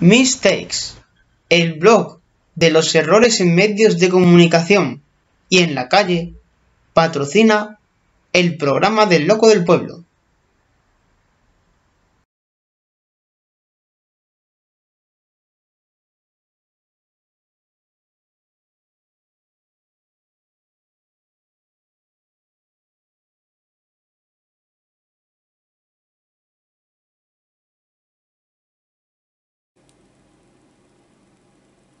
Mistakes, el blog de los errores en medios de comunicación y en la calle, patrocina el programa del Loco del Pueblo.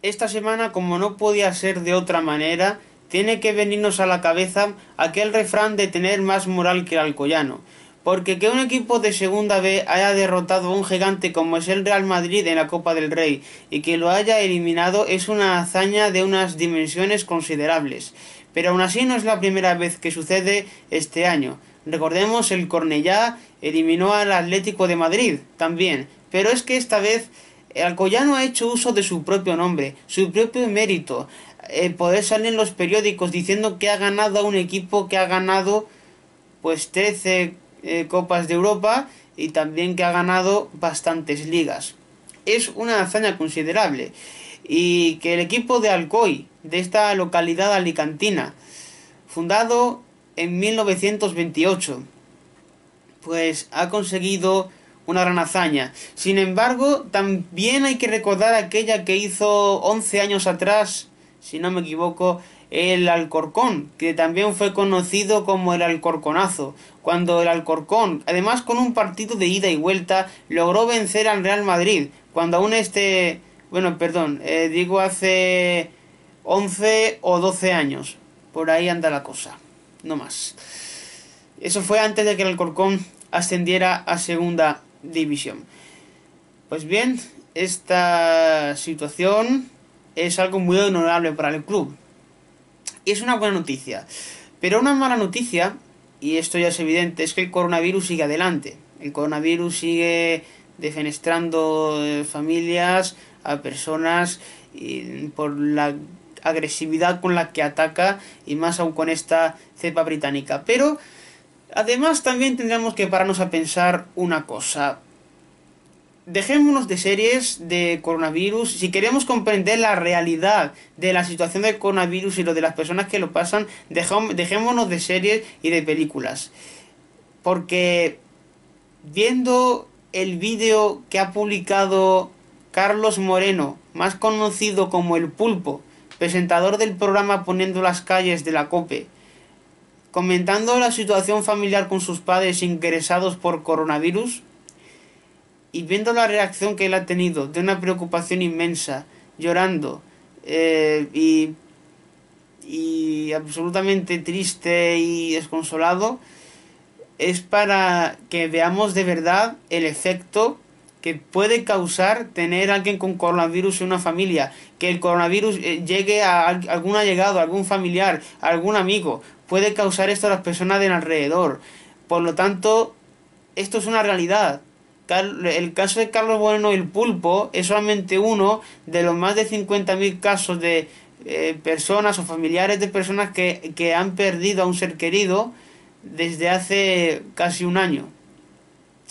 Esta semana, como no podía ser de otra manera, tiene que venirnos a la cabeza aquel refrán de tener más moral que el alcoyano. Porque que un equipo de segunda B haya derrotado a un gigante como es el Real Madrid en la Copa del Rey y que lo haya eliminado es una hazaña de unas dimensiones considerables. Pero aún así no es la primera vez que sucede este año. Recordemos el Cornellá eliminó al Atlético de Madrid también. Pero es que esta vez Alcoyano ha hecho uso de su propio nombre, su propio mérito. El poder salir en los periódicos diciendo que ha ganado a un equipo que ha ganado pues 13 eh, Copas de Europa y también que ha ganado bastantes ligas. Es una hazaña considerable. Y que el equipo de Alcoy, de esta localidad alicantina, fundado en 1928, pues ha conseguido una gran hazaña. Sin embargo, también hay que recordar aquella que hizo 11 años atrás, si no me equivoco, el Alcorcón, que también fue conocido como el Alcorconazo, cuando el Alcorcón, además con un partido de ida y vuelta, logró vencer al Real Madrid, cuando aún este, bueno, perdón, eh, digo hace 11 o 12 años, por ahí anda la cosa, no más. Eso fue antes de que el Alcorcón ascendiera a segunda división. Pues bien, esta situación es algo muy honorable para el club. Y es una buena noticia. Pero una mala noticia, y esto ya es evidente, es que el coronavirus sigue adelante. El coronavirus sigue defenestrando eh, familias, a personas, por la agresividad con la que ataca, y más aún con esta cepa británica. Pero Además, también tendríamos que pararnos a pensar una cosa. Dejémonos de series de coronavirus. Si queremos comprender la realidad de la situación del coronavirus y lo de las personas que lo pasan, dejémonos de series y de películas. Porque viendo el vídeo que ha publicado Carlos Moreno, más conocido como El Pulpo, presentador del programa Poniendo las calles de la COPE, comentando la situación familiar con sus padres ingresados por coronavirus y viendo la reacción que él ha tenido de una preocupación inmensa, llorando eh, y, y absolutamente triste y desconsolado, es para que veamos de verdad el efecto que puede causar tener alguien con coronavirus en una familia, que el coronavirus eh, llegue a algún allegado, a algún familiar, a algún amigo, puede causar esto a las personas del alrededor. Por lo tanto, esto es una realidad. El caso de Carlos Bueno el pulpo es solamente uno de los más de 50.000 casos de eh, personas o familiares de personas que, que han perdido a un ser querido desde hace casi un año.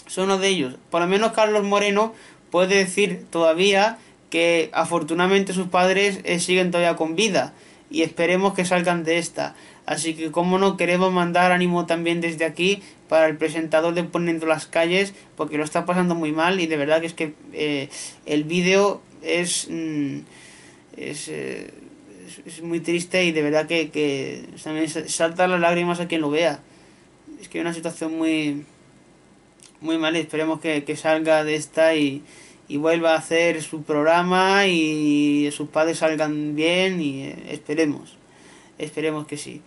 Son uno de ellos. Por lo menos Carlos Moreno puede decir todavía que afortunadamente sus padres eh, siguen todavía con vida y esperemos que salgan de esta. Así que, como no, queremos mandar ánimo también desde aquí para el presentador de Poniendo las Calles, porque lo está pasando muy mal y de verdad que es que eh, el vídeo es, mm, eh, es, es, muy triste y de verdad que, que también salta las lágrimas a quien lo vea. Es que hay una situación muy, muy mal y esperemos que, que salga de esta y, y vuelva a hacer su programa y sus padres salgan bien y eh, esperemos. Esperemos que sí.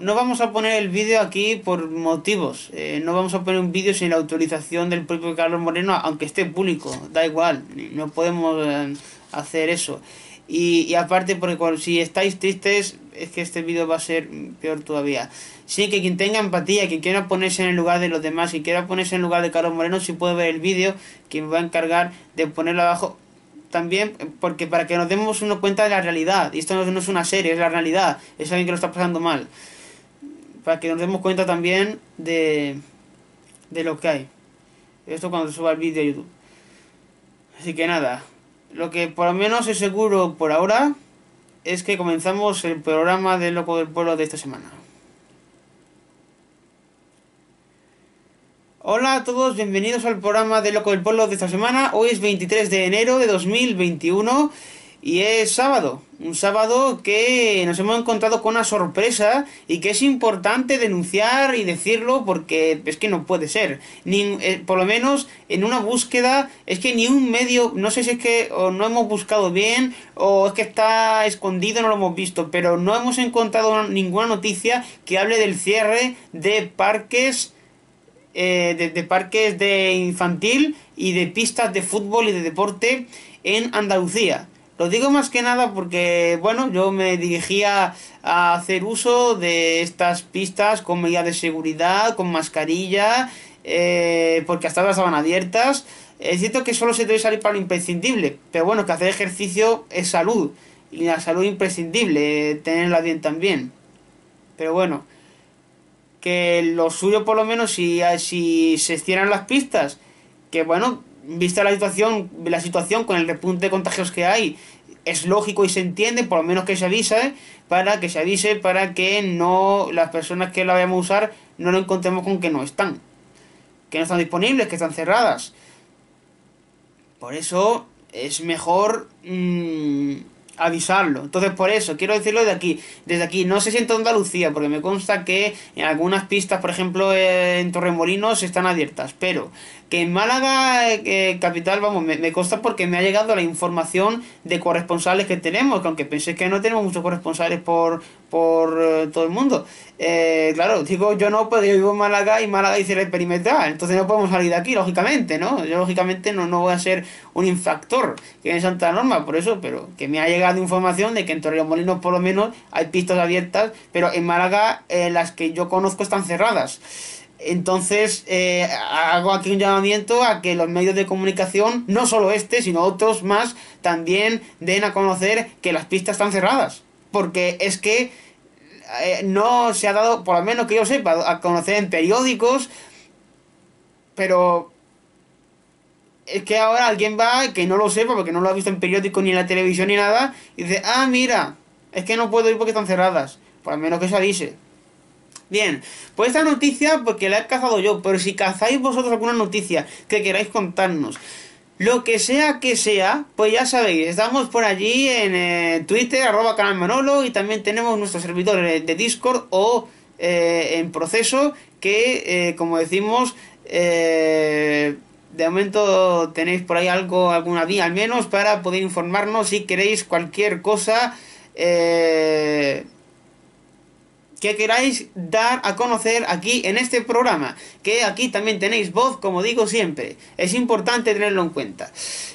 No vamos a poner el vídeo aquí por motivos. Eh, no vamos a poner un vídeo sin la autorización del propio Carlos Moreno, aunque esté público. Da igual. No podemos eh, hacer eso. Y, y aparte, porque si estáis tristes, es que este vídeo va a ser peor todavía. Sí, que quien tenga empatía, quien quiera ponerse en el lugar de los demás, quien quiera ponerse en el lugar de Carlos Moreno, si puede ver el vídeo, me va a encargar de ponerlo abajo también porque para que nos demos una cuenta de la realidad, y esto no, es una serie, es la realidad, es alguien que lo está pasando mal, para que nos demos cuenta también de, de lo que hay. Esto cuando suba el vídeo a YouTube. Así que nada, lo que por lo menos es seguro por ahora es que comenzamos el programa de Loco del Pueblo de esta semana. Hola a todos, bienvenidos al programa de Loco del Pueblo de esta semana. Hoy es 23 de enero de 2021 y es sábado, un sábado que nos hemos encontrado con una sorpresa y que es importante denunciar y decirlo porque es que no puede ser. Ni, eh, por lo menos en una búsqueda es que ni un medio, no sé si es que o no hemos buscado bien o es que está escondido, no lo hemos visto, pero no hemos encontrado ninguna noticia que hable del cierre de parques. Eh, de, parques de infantil y de pistas de fútbol y de deporte en Andalucía. Lo digo más que nada porque, bueno, yo me dirigía a hacer uso de estas pistas con medidas de seguridad, con mascarilla, eh, porque hasta ahora estaban abiertas. Es cierto que solo se debe salir para lo imprescindible, pero bueno, que hacer ejercicio es salud, y la salud imprescindible, tenerla bien también. Pero bueno, que lo suyo por lo menos si, si se cierran las pistas, que bueno, vista la situación, la situación con el repunte de contagios que hay, es lógico y se entiende, por lo menos que se avise, para que se avise para que no las personas que la vayamos a usar no lo encontremos con que no están, que no están disponibles, que están cerradas. Por eso es mejor mmm, avisarlo. Entonces, por eso, quiero decirlo de aquí, desde aquí, no se siente Andalucía, porque me consta que en algunas pistas, por ejemplo, en Torremolinos, están abiertas, pero que en Málaga, eh, capital, vamos, me, me, consta porque me ha llegado la información de corresponsales que tenemos, que aunque pensé que no tenemos muchos corresponsales por, por eh, todo el mundo. Eh, claro, digo, yo no, pues yo vivo en Málaga y Málaga dice el perimetral, entonces no podemos salir de aquí, lógicamente, ¿no? Yo lógicamente no, no voy a ser un infractor que es Santa Norma, por eso, pero que me ha llegado información de que en Torremolinos por lo menos hay pistas abiertas, pero en Málaga eh, las que yo conozco están cerradas. Entonces, eh, hago aquí un llamamiento a que los medios de comunicación, no solo este, sino otros más, también den a conocer que las pistas están cerradas. Porque es que eh, no se ha dado, por lo menos que yo sepa, a conocer en periódicos, pero es que ahora alguien va que no lo sepa porque no lo ha visto en periódicos ni en la televisión ni nada y dice, ah, mira, es que no puedo ir porque están cerradas. Por lo menos que se avise. Bien, pues esta noticia porque la he cazado yo, pero si cazáis vosotros alguna noticia que queráis contarnos, lo que sea que sea, pues ya sabéis, estamos por allí en eh, Twitter, arroba canal Manolo, y también tenemos nuestro servidor de Discord o eh, en proceso que, eh, como decimos, de momento tenéis por ahí algo, alguna vía al menos para poder informarnos si queréis cualquier cosa. Eh, que queráis dar a conocer aquí en este programa. Que aquí también tenéis voz, como digo siempre. Es importante tenerlo en cuenta.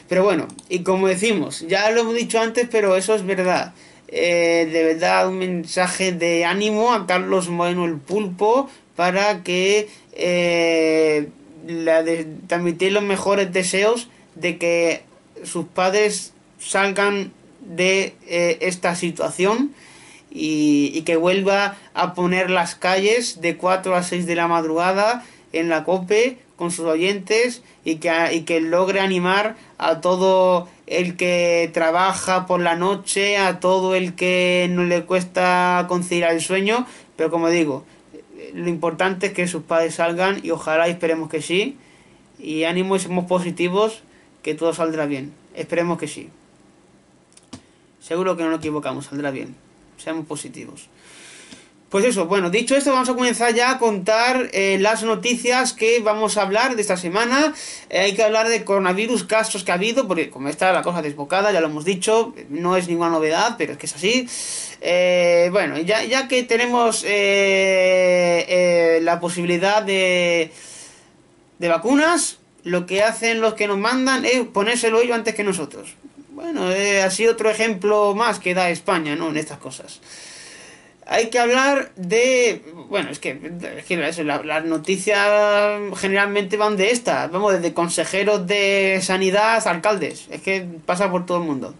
Pero bueno, y como decimos, ya lo hemos dicho antes, pero eso es verdad. Eh, de verdad, un mensaje de ánimo a Carlos Moreno el Pulpo para que eh, transmitir los mejores deseos de que sus padres salgan de eh, esta situación y, que vuelva a poner las calles de 4 a 6 de la madrugada en la COPE con sus oyentes y que, y que logre animar a todo el que trabaja por la noche, a todo el que no le cuesta conciliar el sueño, pero como digo, lo importante es que sus padres salgan y ojalá esperemos que sí. Y ánimo y somos positivos, que todo saldrá bien. Esperemos que sí. Seguro que no nos equivocamos, saldrá bien seamos positivos. Pues eso, bueno, dicho esto, vamos a comenzar ya a contar eh, las noticias que vamos a hablar de esta semana. Eh, hay que hablar de coronavirus, casos que ha habido, porque como está la cosa desbocada, ya lo hemos dicho, no es ninguna novedad, pero es que es así. Eh, bueno, ya, ya que tenemos la posibilidad de, de vacunas, lo que hacen los que nos mandan es ponérselo ellos antes que nosotros. Bueno, eh, así otro ejemplo más que da España, ¿no? En estas cosas. Hay que hablar de... Bueno, es que, es que las noticias generalmente van de estas. Vamos, desde consejeros de sanidad, alcaldes. Es que pasa por todo el mundo.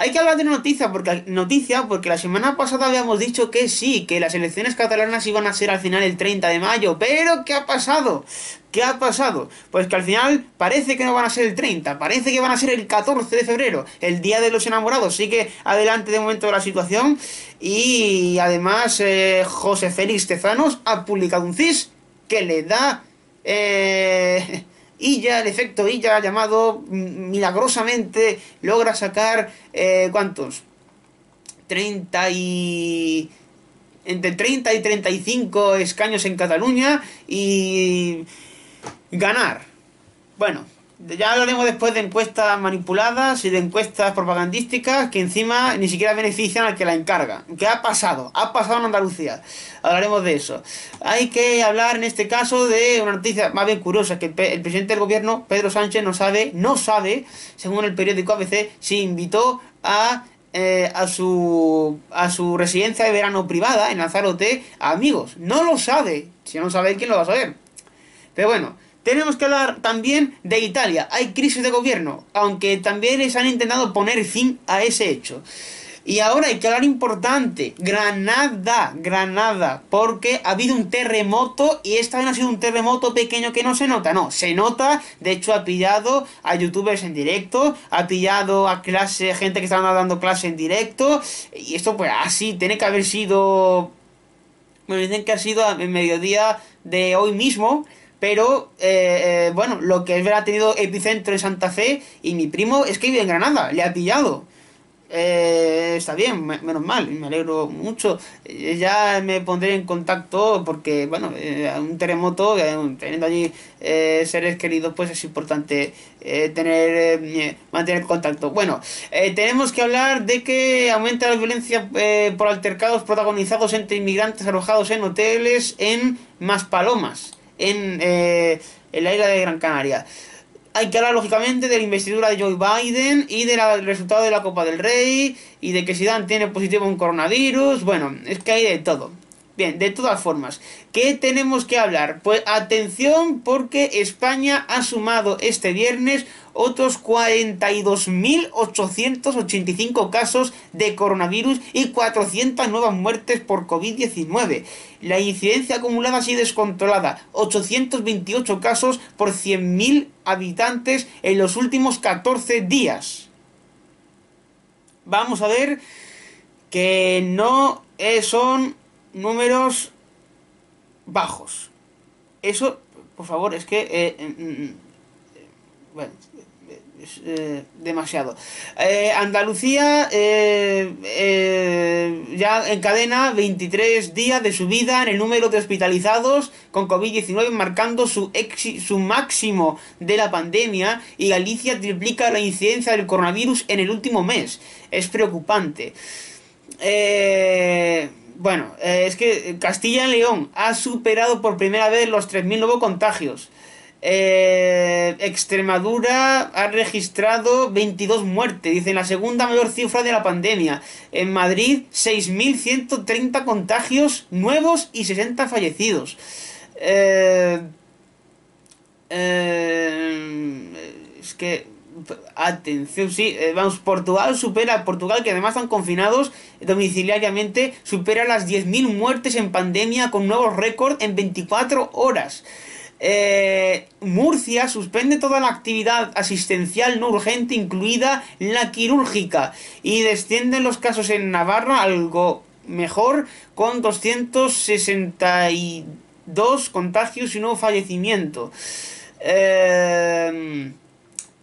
Hay que hablar de noticia porque, noticia porque la semana pasada habíamos dicho que sí, que las elecciones catalanas iban a ser al final el 30 de mayo. Pero, ¿qué ha pasado? ¿Qué ha pasado? Pues que al final parece que no van a ser el 30, parece que van a ser el 14 de febrero, el Día de los Enamorados. Sigue adelante de momento la situación. Y además, eh, José Félix Tezanos ha publicado un CIS que le da... Eh, ya el efecto Illa llamado milagrosamente logra sacar eh, ¿cuántos? 30 y entre 30 y 35 escaños en Cataluña y ganar. Bueno, ya hablaremos después de encuestas manipuladas y de encuestas propagandísticas que encima ni siquiera benefician al que la encarga. ¿Qué ha pasado? Ha pasado en Andalucía. Hablaremos de eso. Hay que hablar en este caso de una noticia más bien curiosa, que el presidente del gobierno, Pedro Sánchez, no sabe, no sabe, según el periódico ABC, si invitó a eh, a, su, a su residencia de verano privada en Lanzarote a amigos. No lo sabe. Si no sabe, ¿quién lo va a saber? Pero bueno, tenemos que hablar también de Italia. Hay crisis de gobierno, aunque también les han intentado poner fin a ese hecho. Y ahora hay que hablar importante, Granada, Granada, porque ha habido un terremoto y esta vez no ha sido un terremoto pequeño que no se nota, no, se nota, de hecho ha pillado a youtubers en directo, ha pillado a clase, gente que estaba dando clase en directo, y esto pues así, tiene que haber sido, me dicen que ha sido en mediodía de hoy mismo, pero eh, eh, bueno, lo que es ver ha tenido epicentro en Santa Fe y mi primo es que vive en Granada, le ha pillado. Eh, está bien, menos mal, me alegro mucho. ya me pondré en contacto porque, bueno, un terremoto, teniendo allí seres queridos, pues es importante tener mantener contacto. Bueno, tenemos que hablar de que aumenta la violencia por altercados protagonizados entre inmigrantes alojados en hoteles en Maspalomas en, eh, en la isla de Gran Canaria. Hay que hablar lógicamente de la investidura de Joe Biden y del resultado de la Copa del Rey y de que Zidane tiene positivo un coronavirus. Bueno, es que hay de todo. Bien, de todas formas, ¿qué tenemos que hablar? Pues atención porque España ha sumado este viernes otros 42.885 casos de coronavirus y 400 nuevas muertes por COVID-19. La incidencia acumulada ha sido descontrolada, 828 casos por 100.000 habitantes en los últimos 14 días. Vamos a ver que no son números bajos. Eso, por favor, es que... Eh, mm, mm, bueno, es eh, demasiado. Eh, Andalucía eh, ya encadena 23 días de subida en el número de hospitalizados con COVID-19, marcando su, su máximo de la pandemia y Galicia triplica la incidencia del coronavirus en el último mes. Es preocupante. bueno, es que Castilla y León ha superado por primera vez los 3.000 nuevos contagios. Eh, Extremadura ha registrado 22 muertes, dice la segunda mayor cifra de la pandemia. En Madrid, 6.130 contagios nuevos y 60 fallecidos. Eh, eh, es que, atención, sí, vamos, Portugal supera, Portugal que además están confinados domiciliariamente, supera las 10.000 muertes en pandemia con nuevos récords en 24 horas. Eh, Murcia suspende toda la actividad asistencial no urgente, incluida la quirúrgica, y descienden los casos en Navarra algo mejor, con 262 contagios y nuevo fallecimiento. Eh,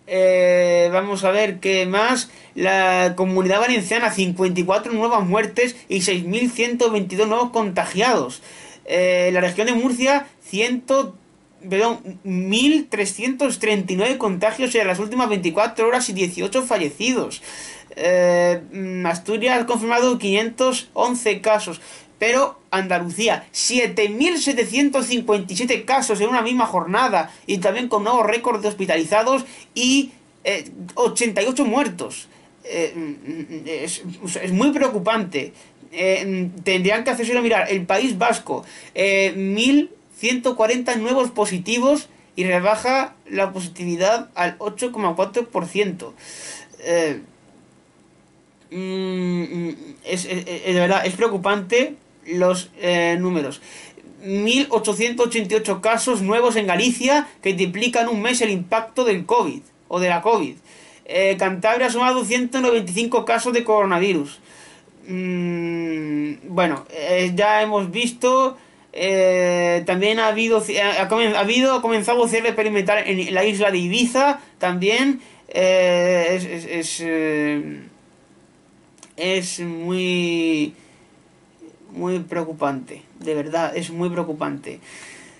eh, vamos a ver qué más. La comunidad valenciana, 54 nuevas muertes y 6.122 nuevos contagiados. la región de Murcia, 130 perdón, 1.339 contagios en las últimas 24 horas y 18 fallecidos. Eh, Asturias ha confirmado 511 casos. Pero Andalucía, 7.757 casos en una misma jornada y también con nuevos récords de hospitalizados y 88 eh, muertos. Eh, es, muy preocupante. tendrían que hacerse mirar el País Vasco, mil 140 nuevos positivos y rebaja la positividad al 8,4%. Eh, mm, es, de verdad, es preocupante los eh, números. 1.888 casos nuevos en Galicia que triplican un mes el impacto del COVID o de la COVID. Eh, Cantabria ha sumado 195 casos de coronavirus. Mm, bueno, eh, ya hemos visto. Eh, también ha habido, ha, habido, ha comenzado cierre perimetral en la isla de Ibiza. También es, es, es muy muy preocupante, de verdad, es muy preocupante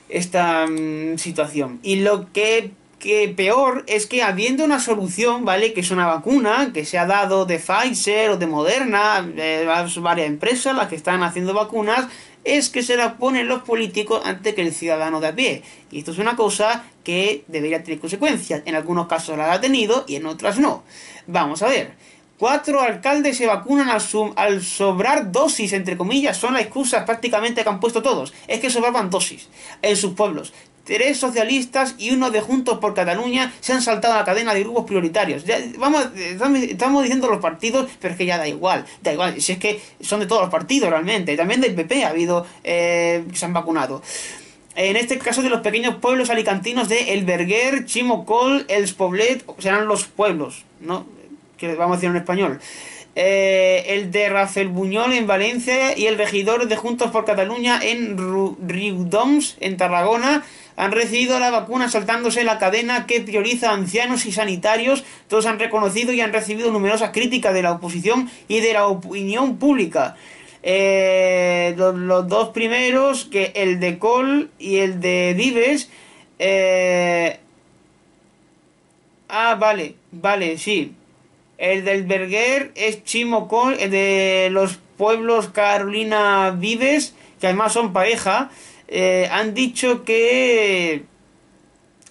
esta mm, situación. Y lo que, que, peor es que habiendo una solución, ¿vale? Que es una vacuna que se ha dado de Pfizer o de Moderna, de varias empresas las que están haciendo vacunas, es que se la ponen los políticos antes que el ciudadano de a pie. Y esto es una cosa que debería tener consecuencias. En algunos casos la ha tenido y en otras no. Vamos a ver. Cuatro alcaldes se vacunan al, sobrar dosis, entre comillas, son las excusas prácticamente que han puesto todos. Es que sobraban dosis en sus pueblos. Tres socialistas y uno de Juntos por Cataluña se han saltado a la cadena de grupos prioritarios. vamos, estamos diciendo los partidos, pero es que ya da igual. Da igual, si es que son de todos los partidos realmente. También del PP ha habido eh, que se han vacunado. En este caso de los pequeños pueblos alicantinos de El Berguer, Chimocol, Els Poblet, serán los pueblos, ¿no? que vamos a decir en español. Eh, el de Rafael Buñol en Valencia y el regidor de Juntos por Cataluña en Riudoms, en Tarragona, han recibido la vacuna saltándose la cadena que prioriza ancianos y sanitarios. Todos han reconocido y han recibido numerosas críticas de la oposición y de la opinión pública. Eh, los, dos primeros, que el de Col y el de Vives. Eh, ah, vale, vale, sí. El del Berger es Chimo el de los pueblos Carolina Vives, que además son pareja, eh, han dicho que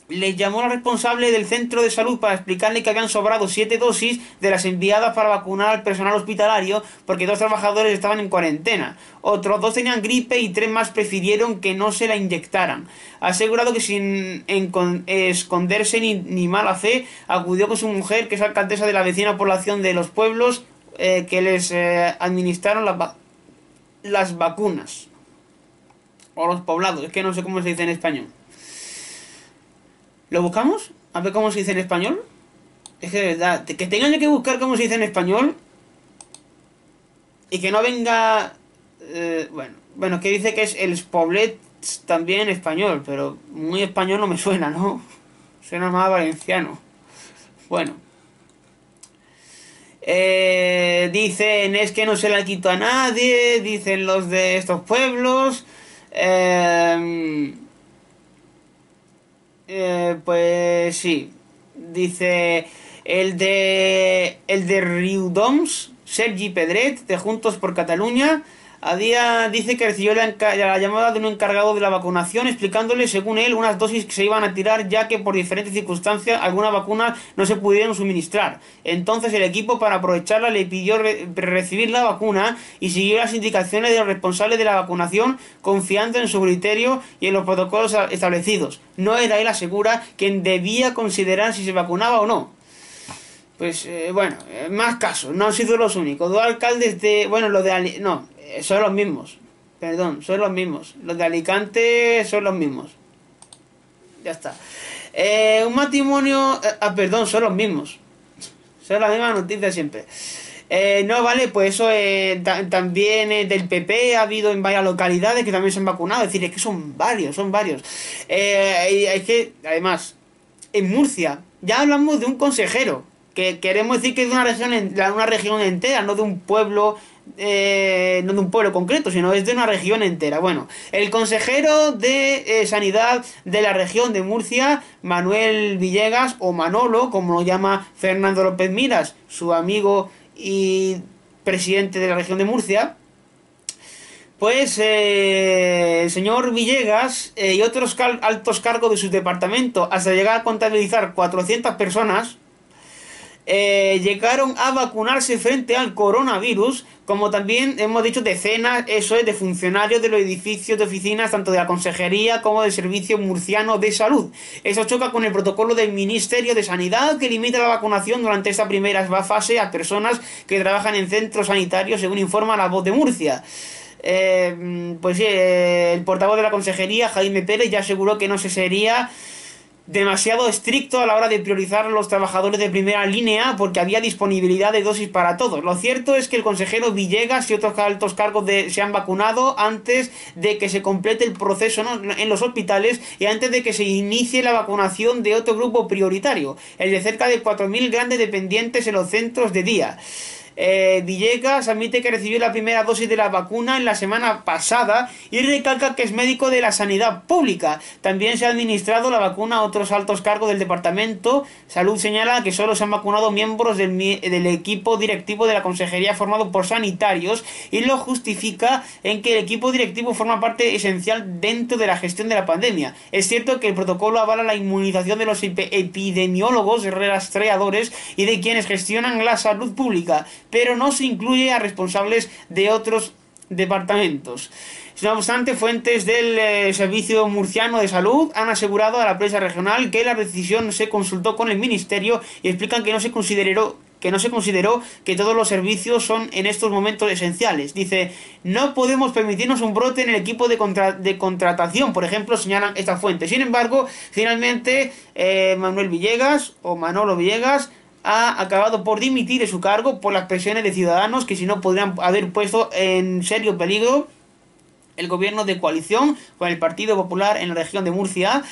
les llamó la responsable del centro de salud para explicarle que habían sobrado siete dosis de las enviadas para vacunar al personal hospitalario porque dos trabajadores estaban en cuarentena. Otros dos tenían gripe y tres más prefirieron que no se la inyectaran. Asegurado que sin esconderse ni, mala fe acudió con su mujer, que es alcaldesa de la vecina población de los pueblos, eh, que les eh, administraron las vacunas. O los poblados, es que no sé cómo se dice en español. ¿Lo buscamos? A ver cómo se dice en español. Es que de verdad, que tengan que buscar cómo se dice en español y que no venga... Eh, bueno, bueno, que dice que es el Spoblet también en español, pero muy español no me suena, ¿no? Suena más valenciano. Bueno. Eh, dicen es que no se la quito a nadie, dicen los de estos pueblos. Eh, eh, pues sí. Dice el de el de Riudoms, Sergi Pedret, de Juntos por Cataluña, a día dice que recibió la, llamada de un encargado de la vacunación explicándole, según él, unas dosis que se iban a tirar ya que por diferentes circunstancias algunas vacunas no se pudieron suministrar. Entonces el equipo para aprovecharla le pidió recibir la vacuna y siguió las indicaciones de los responsables de la vacunación confiando en su criterio y en los protocolos establecidos. No era él asegura quien debía considerar si se vacunaba o no. Pues eh, bueno, eh, más casos, no han sido los únicos. Dos alcaldes de, bueno, lo de, no, son los mismos. Perdón, son los mismos. Los de Alicante son los mismos. Ya está. Eh, un matrimonio... Eh, ah, perdón, son los mismos. Son la misma noticia siempre. no, vale, pues eso también del PP ha habido en varias localidades que también se han vacunado. Es decir, es que son varios, son varios. es que, además, en Murcia ya hablamos de un consejero. Que queremos decir que es de una región, una región entera, no de un pueblo eh, no de un pueblo concreto, sino es de una región entera. Bueno, el consejero de eh, Sanidad de la región de Murcia, Manuel Villegas, o Manolo, como lo llama Fernando López Miras, su amigo y presidente de la región de Murcia, pues eh, el señor Villegas y otros altos cargos de su departamento, hasta llegar a contabilizar 400 personas, eh, llegaron a vacunarse frente al coronavirus, como también hemos dicho decenas, eso es, de funcionarios de los edificios de oficinas, tanto de la Consejería como del Servicio Murciano de Salud. Eso choca con el protocolo del Ministerio de Sanidad que limita la vacunación durante esta primera fase a personas que trabajan en centros sanitarios, según informa la voz de Murcia. Eh, pues sí, eh, el portavoz de la Consejería, Jaime Pérez, ya aseguró que no se sería demasiado estricto a la hora de priorizar a los trabajadores de primera línea porque había disponibilidad de dosis para todos. Lo cierto es que el consejero Villegas y otros altos cargos de, se han vacunado antes de que se complete el proceso en los hospitales y antes de que se inicie la vacunación de otro grupo prioritario, el de cerca de 4.000 grandes dependientes en los centros de día. Eh, Villegas admite que recibió la primera dosis de la vacuna en la semana pasada y recalca que es médico de la sanidad pública. También se ha administrado la vacuna a otros altos cargos del departamento. Salud señala que solo se han vacunado miembros del, del equipo directivo de la consejería formado por sanitarios y lo justifica en que el equipo directivo forma parte esencial dentro de la gestión de la pandemia. Es cierto que el protocolo avala la inmunización de los epidemiólogos, rastreadores y de quienes gestionan la salud pública pero no se incluye a responsables de otros departamentos. No obstante, fuentes del eh, Servicio Murciano de Salud han asegurado a la prensa regional que la decisión se consultó con el Ministerio y explican que no se consideró que no se consideró que todos los servicios son en estos momentos esenciales. Dice, no podemos permitirnos un brote en el equipo de, de contratación, por ejemplo, señalan esta fuente. Sin embargo, finalmente, eh, Manuel Villegas o Manolo Villegas ha acabado por dimitir de su cargo por las presiones de ciudadanos que si no podrían haber puesto en serio peligro el gobierno de coalición con el Partido Popular en la región de Murcia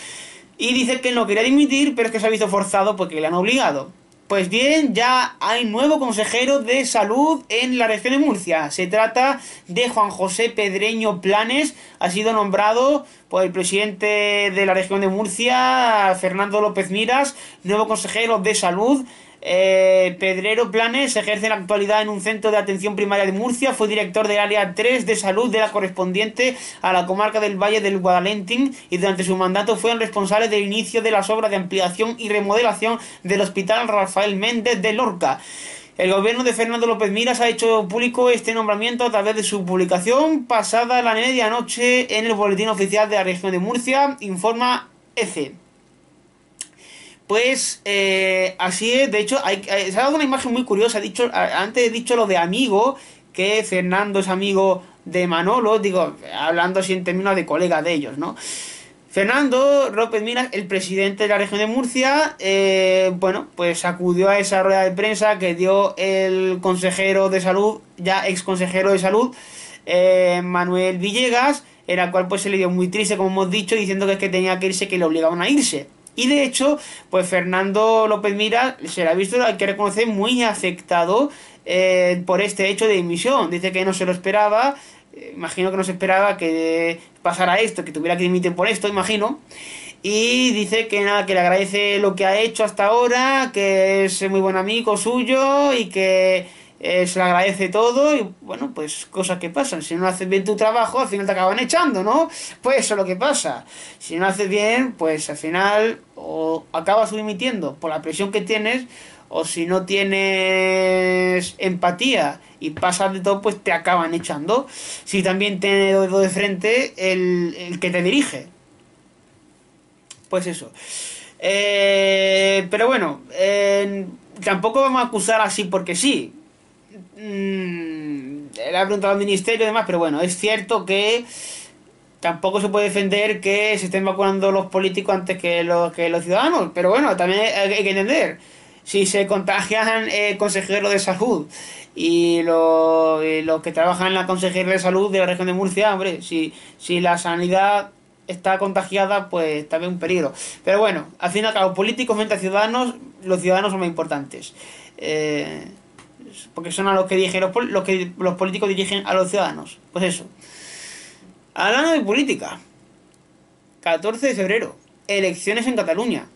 y dice que no quería dimitir pero es que se ha visto forzado porque le han obligado. Pues bien, ya hay nuevo consejero de salud en la región de Murcia. Se trata de Juan José Pedreño Planes. Ha sido nombrado por el presidente de la región de Murcia, Fernando López Miras, nuevo consejero de salud. Eh, Pedrero Planes ejerce en la actualidad en un centro de atención primaria de Murcia. Fue director del área 3 de salud de la correspondiente a la comarca del Valle del Guadalentín y durante su mandato fue el responsable del inicio de las obras de ampliación y remodelación del Hospital Rafael Méndez de Lorca. El gobierno de Fernando López Miras ha hecho público este nombramiento a través de su publicación pasada la medianoche en el Boletín Oficial de la Región de Murcia, informa ECE. Pues eh, así es, de hecho, hay, se ha dado una imagen muy curiosa. Dicho, antes he dicho lo de amigo, que Fernando es amigo de Manolo, digo, hablando así en términos de colega de ellos, ¿no? Fernando López Miras, el presidente de la región de Murcia, eh, bueno, pues acudió a esa rueda de prensa que dio el consejero de salud, ya ex consejero de salud, eh, Manuel Villegas, en la cual pues se le dio muy triste, como hemos dicho, diciendo que es que tenía que irse, que le obligaban a irse. Y de hecho, pues Fernando López Mira se le ha visto, hay que reconocer, muy afectado eh, por este hecho de dimisión. Dice que no se lo esperaba, eh, imagino que no se esperaba que pasara esto, que tuviera que dimitir por esto, imagino. Y dice que nada, que le agradece lo que ha hecho hasta ahora, que es muy buen amigo suyo y que eh, se le agradece todo y bueno, pues cosas que pasan. Si no haces bien tu trabajo, al final te acaban echando, ¿no? Pues eso es lo que pasa. Si no haces bien, pues al final o acabas dimitiendo por la presión que tienes o si no tienes empatía y pasas de todo, pues te acaban echando. Si también tienes dedo de frente el, el que te dirige. Pues eso. Eh, pero bueno, eh, tampoco vamos a acusar así porque sí mmm, le ha preguntado al ministerio y demás, pero bueno, es cierto que tampoco se puede defender que se estén vacunando los políticos antes que los, que los ciudadanos, pero bueno, también hay, que entender, si se contagian eh, consejeros de salud y los, que trabajan en la consejería de salud de la región de Murcia, hombre, si, si la sanidad está contagiada, pues también un peligro. Pero bueno, al fin y al cabo, políticos frente a ciudadanos, los ciudadanos son más importantes. Eh, porque son a los que dirigen los, que los políticos dirigen a los ciudadanos. Pues eso. Hablando de política. 14 de febrero. Elecciones en Cataluña.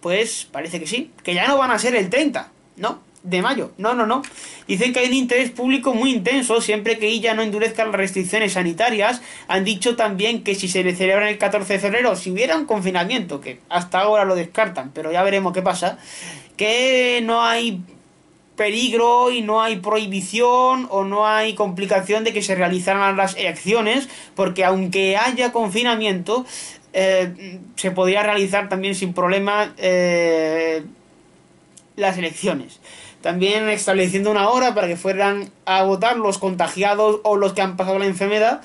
Pues parece que sí. Que ya no van a ser el 30. No. de mayo. No, no, no. Dicen que hay un interés público muy intenso siempre que ella no endurezca las restricciones sanitarias. Han dicho también que si se le celebra el 14 de febrero, si hubiera un confinamiento, que hasta ahora lo descartan, pero ya veremos qué pasa, que no hay peligro y no hay prohibición o no hay complicación de que se realizaran las elecciones, porque aunque haya confinamiento, eh, se podría realizar también sin problema eh, las elecciones. También estableciendo una hora para que fueran a votar los contagiados o los que han pasado la enfermedad,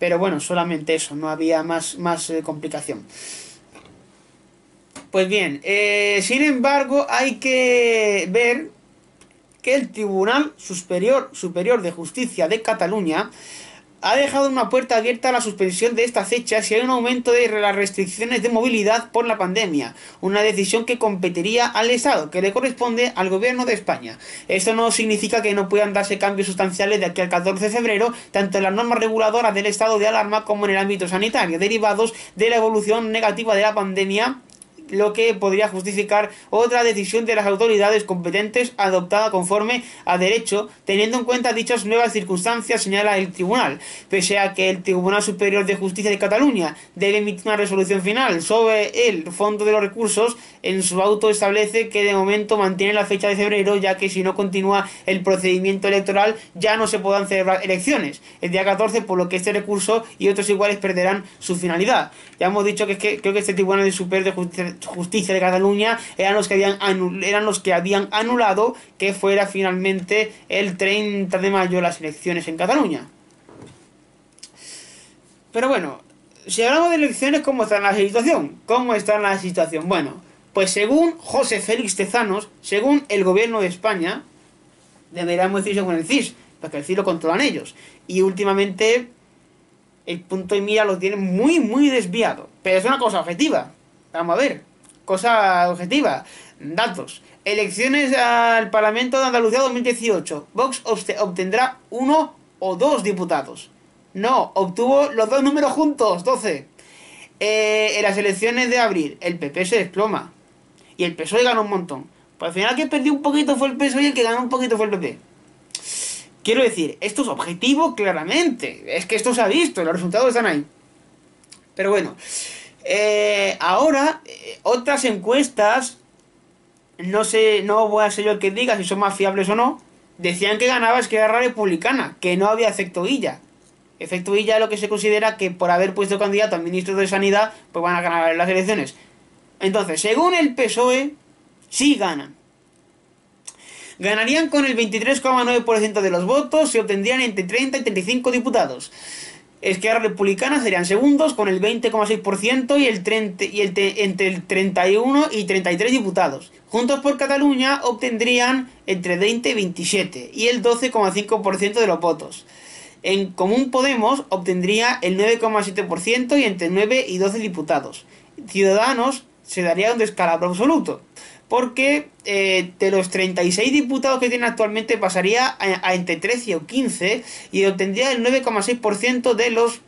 pero bueno, solamente eso, no había más, más eh, complicación. Pues bien, sin embargo, hay que ver que el Tribunal Superior, Superior de Justicia de Cataluña ha dejado una puerta abierta a la suspensión de esta fecha si hay un aumento de las restricciones de movilidad por la pandemia, una decisión que competiría al Estado, que le corresponde al Gobierno de España. Esto no significa que no puedan darse cambios sustanciales de aquí al 14 de febrero, tanto en las normas reguladoras del estado de alarma como en el ámbito sanitario, derivados de la evolución negativa de la pandemia lo que podría justificar otra decisión de las autoridades competentes adoptada conforme a derecho, teniendo en cuenta dichas nuevas circunstancias, señala el tribunal, pese a que el Tribunal Superior de Justicia de Cataluña debe emitir una resolución final sobre el fondo de los recursos, en su auto establece que de momento mantiene la fecha de febrero, ya que si no continúa el procedimiento electoral ya no se podrán celebrar elecciones el día 14, por lo que este recurso y otros iguales perderán su finalidad. Ya hemos dicho que, que creo que este Tribunal Superior de Justicia Justicia de Cataluña eran los que habían eran los que habían anulado que fuera finalmente el 30 de mayo las elecciones en Cataluña. Pero bueno, si hablamos de elecciones, ¿cómo está la situación? ¿Cómo está la situación? Bueno, pues según José Félix Tezanos, según el gobierno de España, deberíamos decir según el CIS, porque el CIS lo controlan ellos. Y últimamente el punto de mira lo tienen muy, muy desviado. Pero es una cosa objetiva. Vamos a ver cosa objetiva, datos. Elecciones al Parlamento de Andalucía 2018. Vox obtendrá uno o dos diputados. No, obtuvo los dos números juntos, 12. Eh, en las elecciones de abril, el PP se desploma. Y el PSOE ganó un montón. Pues al final que perdió un poquito fue el PSOE y el que ganó un poquito fue el PP. Quiero decir, esto es objetivo claramente. Es que esto se ha visto, los resultados están ahí. Pero bueno, eh, ahora, eh, otras encuestas, no sé, no voy a ser yo el que diga si son más fiables o no, decían que ganaba Esquerra Republicana, que no había efecto Villa. Efecto Villa es lo que se considera que por haber puesto candidato al ministro de Sanidad, pues van a ganar las elecciones. Entonces, según el PSOE, sí ganan. Ganarían con el 23,9% de los votos, se obtendrían entre 30 y 35 diputados. Esquerra Republicana serían segundos con el 20,6% y, el 30, y el entre el 31 y 33 diputados. Juntos por Cataluña obtendrían entre 20 y 27 y el 12,5% de los votos. En Común Podemos obtendría el 9,7% y entre 9 y 12 diputados. Ciudadanos se daría un descalabro absoluto porque eh, de los 36 diputados que tiene actualmente pasaría a, entre 13 o 15 y obtendría el 9,6% de los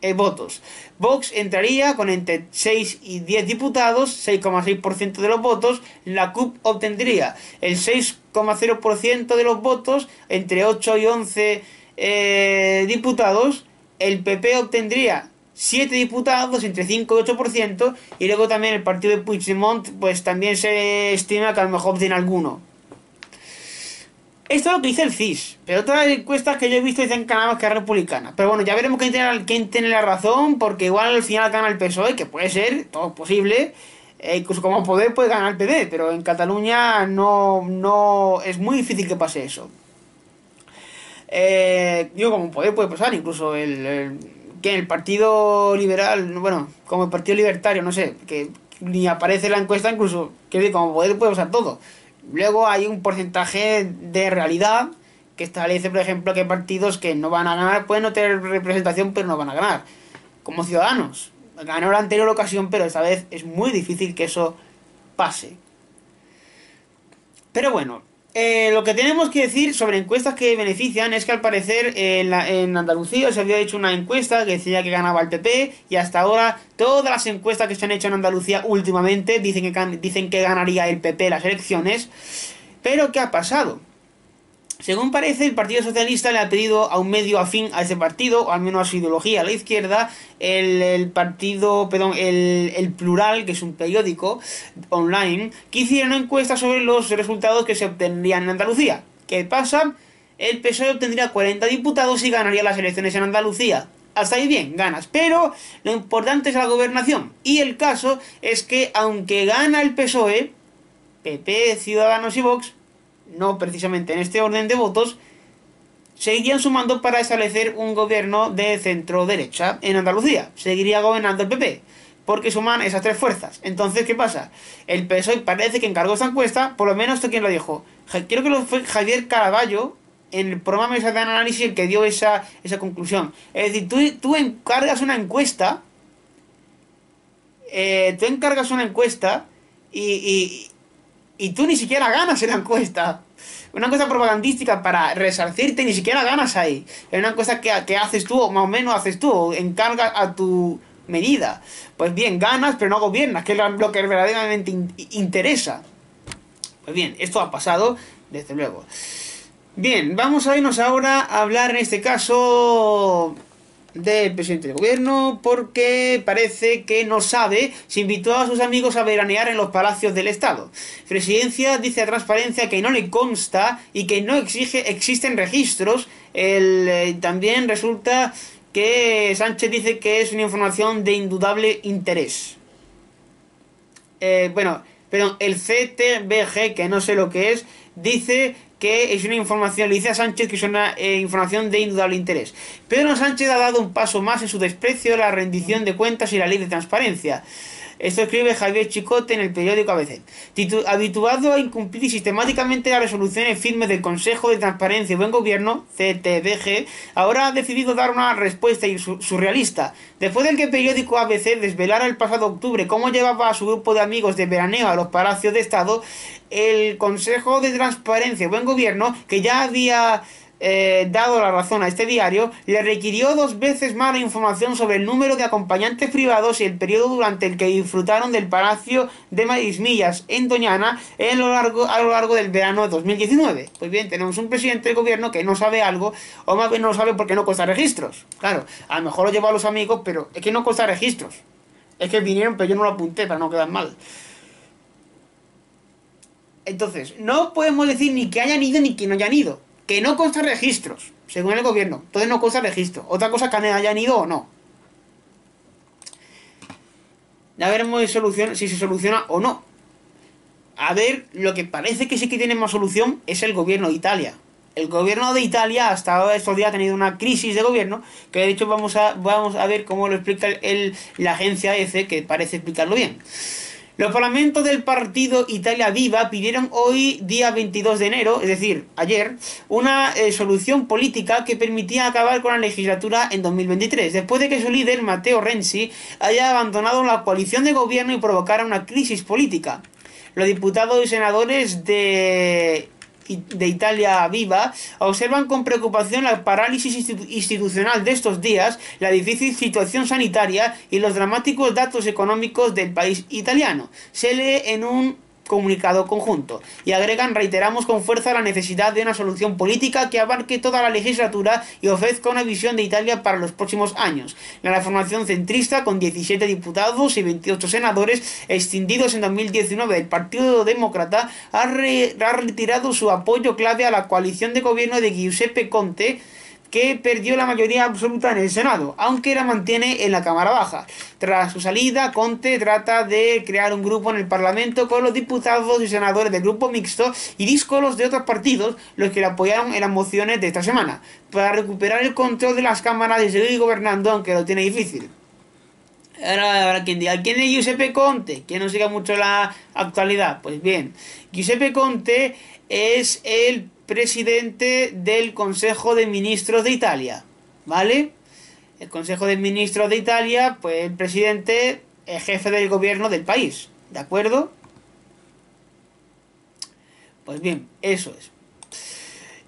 eh, votos. Vox entraría con entre 6 y 10 diputados, 6,6% de los votos. La CUP obtendría el 6,0% de los votos, entre 8 y 11 eh, diputados. El PP obtendría 7 diputados, entre 5 y 8%, y luego también el partido de Puigdemont, pues también se estima que a lo mejor tiene alguno. Esto es lo que dice el CIS, pero otras encuestas que yo he visto dicen que nada que republicana. Pero bueno, ya veremos quién tiene, quién tiene la razón, porque igual al final gana el PSOE, que puede ser, todo posible. E incluso como poder puede ganar el PD, pero en Cataluña no, no es muy difícil que pase eso. Eh, digo, como poder puede pasar, incluso el que el Partido Liberal, bueno, como el Partido Libertario, no sé, que ni aparece la encuesta, incluso, que como poder puede usar todo. Luego hay un porcentaje de realidad que establece, por ejemplo, que partidos que no van a ganar pueden no tener representación, pero no van a ganar. Como ciudadanos. Ganó la anterior ocasión, pero esta vez es muy difícil que eso pase. Pero bueno, eh, lo que tenemos que decir sobre encuestas que benefician es que al parecer en, Andalucía se había hecho una encuesta que decía que ganaba el PP y hasta ahora todas las encuestas que se han hecho en Andalucía últimamente dicen que, dicen que ganaría el PP las elecciones. Pero ¿qué ha pasado? Según parece, el Partido Socialista le ha pedido a un medio afín a ese partido, o al menos a su ideología, a la izquierda, el, partido, perdón, el, Plural, que es un periódico online, que hiciera una encuesta sobre los resultados que se obtendrían en Andalucía. ¿Qué pasa? El PSOE obtendría 40 diputados y ganaría las elecciones en Andalucía. Hasta ahí bien, ganas. Pero lo importante es la gobernación. Y el caso es que aunque gana el PSOE, PP, Ciudadanos y Vox, no precisamente en este orden de votos, seguirían sumando para establecer un gobierno de centro-derecha en Andalucía. Seguiría gobernando el PP, porque suman esas tres fuerzas. Entonces, ¿qué pasa? El PSOE parece que encargó esta encuesta, por lo menos esto quien lo dijo. Quiero que lo fue Javier Caraballo, en el programa de Análisis, el que dio esa, esa conclusión. Es decir, tú, tú encargas una encuesta, eh, tú encargas una encuesta y y tú ni siquiera ganas en la encuesta. Una encuesta propagandística para resarcirte, ni siquiera ganas ahí. Es una encuesta que, que haces tú, o más o menos haces tú, encargas a tu medida. Pues bien, ganas, pero no gobiernas, que es lo que verdaderamente interesa. Pues bien, esto ha pasado, desde luego. Bien, vamos a irnos ahora a hablar en este caso del presidente del gobierno porque parece que no sabe si invitó a sus amigos a veranear en los palacios del Estado. Presidencia dice a Transparencia que no le consta y que no exige, existen registros. El, eh, también resulta que Sánchez dice que es una información de indudable interés. Eh, bueno, pero el CTBG, que no sé lo que es, dice que es una información, le dice a Sánchez que es una eh, información de indudable interés. Pedro Sánchez ha dado un paso más en su desprecio de la rendición de cuentas y la ley de transparencia. Esto escribe Javier Chicote en el periódico ABC. habituado a incumplir sistemáticamente las resoluciones firmes del Consejo de Transparencia y Buen Gobierno, CTBG, ahora ha decidido dar una respuesta surrealista. Después del que el periódico ABC desvelara el pasado octubre cómo llevaba a su grupo de amigos de veraneo a los palacios de Estado, el Consejo de Transparencia y Buen Gobierno, que ya había eh, dado la razón a este diario, le requirió dos veces más la información sobre el número de acompañantes privados y el periodo durante el que disfrutaron del Palacio de Marismillas en Doñana en lo largo, a lo largo del verano de 2019. Pues bien, tenemos un presidente del gobierno que no sabe algo, o más bien no lo sabe porque no consta registros. Claro, a lo mejor lo llevó a los amigos, pero es que no consta registros. Es que vinieron, pero yo no lo apunté para no quedar mal. Entonces, no podemos decir ni que hayan ido ni que no hayan ido que no consta registros, según el gobierno. Entonces no consta registro. Otra cosa que hayan ido o no. Ya veremos si se soluciona o no. A ver, lo que parece que sí que tiene más solución es el gobierno de Italia. El gobierno de Italia hasta estos días ha tenido una crisis de gobierno, que de hecho vamos a, vamos a ver cómo lo explica el, la agencia EFE, que parece explicarlo bien. Los parlamentos del partido Italia Viva pidieron hoy, día 22 de enero, es decir, ayer, una eh, solución política que permitía acabar con la legislatura en 2023, después de que su líder, Matteo Renzi, haya abandonado la coalición de gobierno y provocara una crisis política. Los diputados y senadores de de Italia Viva observan con preocupación la parálisis institucional de estos días, la difícil situación sanitaria y los dramáticos datos económicos del país italiano. Se lee en un comunicado conjunto. Y agregan, reiteramos con fuerza la necesidad de una solución política que abarque toda la legislatura y ofrezca una visión de Italia para los próximos años. La reformación centrista, con 17 diputados y 28 senadores extindidos en 2019 del Partido Demócrata, ha, ha retirado su apoyo clave a la coalición de gobierno de Giuseppe Conte, que perdió la mayoría absoluta en el Senado, aunque la mantiene en la Cámara Baja. Tras su salida, Conte trata de crear un grupo en el Parlamento con los diputados y senadores del grupo mixto y díscolos de otros partidos, los que le apoyaron en las mociones de esta semana, para recuperar el control de las cámaras y seguir gobernando, aunque lo tiene difícil. Ahora, ahora quien diga, ¿quién es Giuseppe Conte? Que no siga mucho la actualidad. Pues bien, Giuseppe Conte es el presidente del Consejo de Ministros de Italia, ¿vale? El Consejo de Ministros de Italia, pues el presidente es jefe del gobierno del país, ¿de acuerdo? Pues bien, eso es.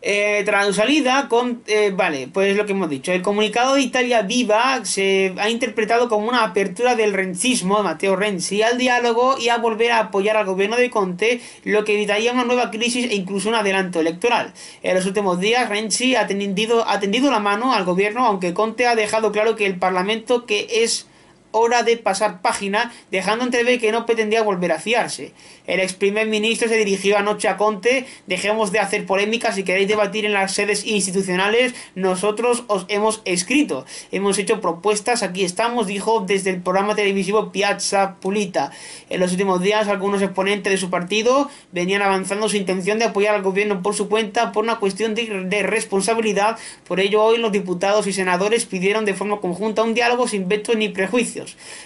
Eh, tras su salida, con, eh, vale, pues lo que hemos dicho. El comunicado de Italia Viva se ha interpretado como una apertura del rencismo de Matteo Renzi al diálogo y a volver a apoyar al gobierno de Conte, lo que evitaría una nueva crisis e incluso un adelanto electoral. En los últimos días, Renzi ha tendido, ha tendido la mano al gobierno, aunque Conte ha dejado claro que el Parlamento, que es hora de pasar página, dejando entrever que no pretendía volver a fiarse. El ex primer ministro se dirigió anoche a Conte, dejemos de hacer polémicas, si queréis debatir en las sedes institucionales, nosotros os hemos escrito, hemos hecho propuestas, aquí estamos, dijo desde el programa televisivo Piazza Pulita. En los últimos días algunos exponentes de su partido venían avanzando su intención de apoyar al gobierno por su cuenta por una cuestión de, de responsabilidad, por ello hoy los diputados y senadores pidieron de forma conjunta un diálogo sin veto ni prejuicios.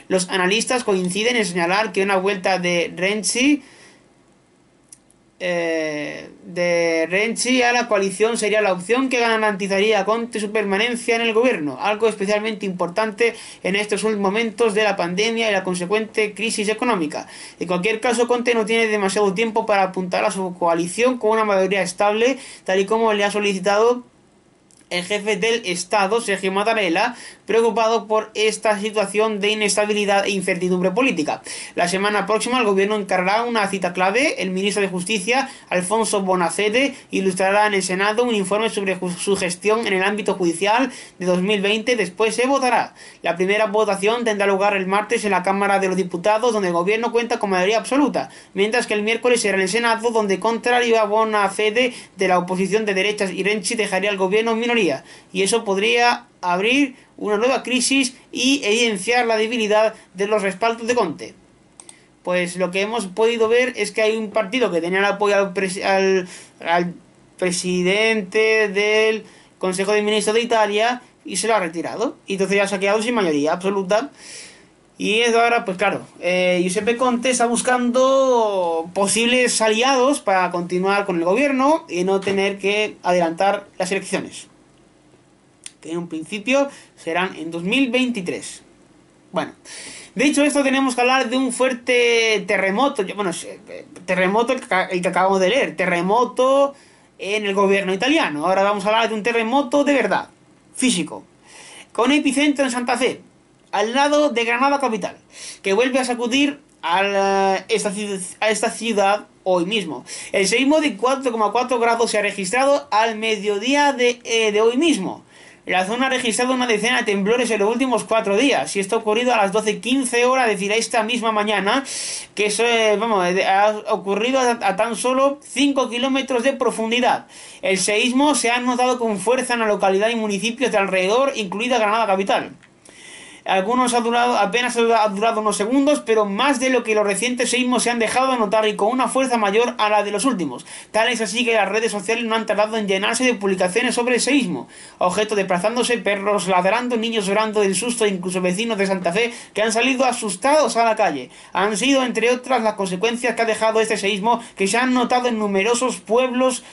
Los analistas coinciden en señalar que una vuelta de Renzi eh, de Renzi a la coalición sería la opción que garantizaría Conte su permanencia en el gobierno, algo especialmente importante en estos momentos de la pandemia y la consecuente crisis económica. En cualquier caso, Conte no tiene demasiado tiempo para apuntar a su coalición con una mayoría estable, tal y como le ha solicitado el jefe del Estado, Sergio Mattarella, preocupado por esta situación de inestabilidad e incertidumbre política. La semana próxima el gobierno encargará una cita clave. El ministro de Justicia, Alfonso Bonacede, ilustrará en el Senado un informe sobre su gestión en el ámbito judicial de 2020. Después se votará. La primera votación tendrá lugar el martes en la Cámara de los Diputados, donde el gobierno cuenta con mayoría absoluta, mientras que el miércoles será en el Senado, donde contrario a Bonacede de la oposición de derechas y Renzi dejaría al gobierno en Y eso podría abrir una nueva crisis y evidenciar la debilidad de los respaldos de Conte. Pues lo que hemos podido ver es que hay un partido que tenía el apoyo al, al, presidente del Consejo de Ministros de Italia y se lo ha retirado. Y entonces ya se ha quedado sin mayoría absoluta. Y es ahora, pues claro, eh, Giuseppe Conte está buscando posibles aliados para continuar con el gobierno y no tener que adelantar las elecciones que en principio serán en 2023. Bueno, de hecho esto tenemos que hablar de un fuerte terremoto, bueno, eh, terremoto el que acabamos de leer, terremoto en el gobierno italiano. Ahora vamos a hablar de un terremoto de verdad, físico, con epicentro en Santa Fe, al lado de Granada capital, que vuelve a sacudir a esta, a esta ciudad hoy mismo. El seísmo de 4,4 grados se ha registrado al mediodía de, eh, de hoy mismo. La zona ha registrado una decena de temblores en los últimos cuatro días y esto ha ocurrido a las 12.15 horas, es decir, esta misma mañana, que eso, vamos, ha ocurrido a, tan solo 5 kilómetros de profundidad. El seísmo se ha notado con fuerza en la localidad y municipios de alrededor, incluida Granada Capital. Algunos ha durado, apenas ha durado unos segundos, pero más de lo que los recientes seísmos se han dejado notar y con una fuerza mayor a la de los últimos. Tal es así que las redes sociales no han tardado en llenarse de publicaciones sobre el seísmo. Objeto desplazándose, perros ladrando, niños llorando del susto, incluso vecinos de Santa Fe que han salido asustados a la calle. Han sido, entre otras, las consecuencias que ha dejado este seísmo que se han notado en numerosos pueblos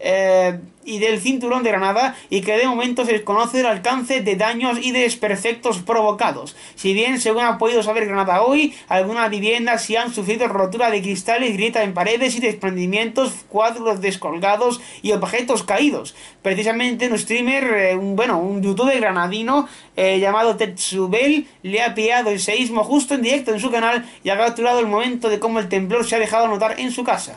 eh, y del cinturón de Granada y que de momento se desconoce el alcance de daños y desperfectos provocados. Si bien, según ha podido saber Granada hoy, algunas viviendas sí han sufrido rotura de cristales, grietas en paredes y desprendimientos, cuadros descolgados y objetos caídos. Precisamente un streamer, eh, un, bueno, un youtuber granadino eh, llamado Tetsubel le ha pillado el seísmo justo en directo en su canal y ha capturado el momento de cómo el temblor se ha dejado notar en su casa.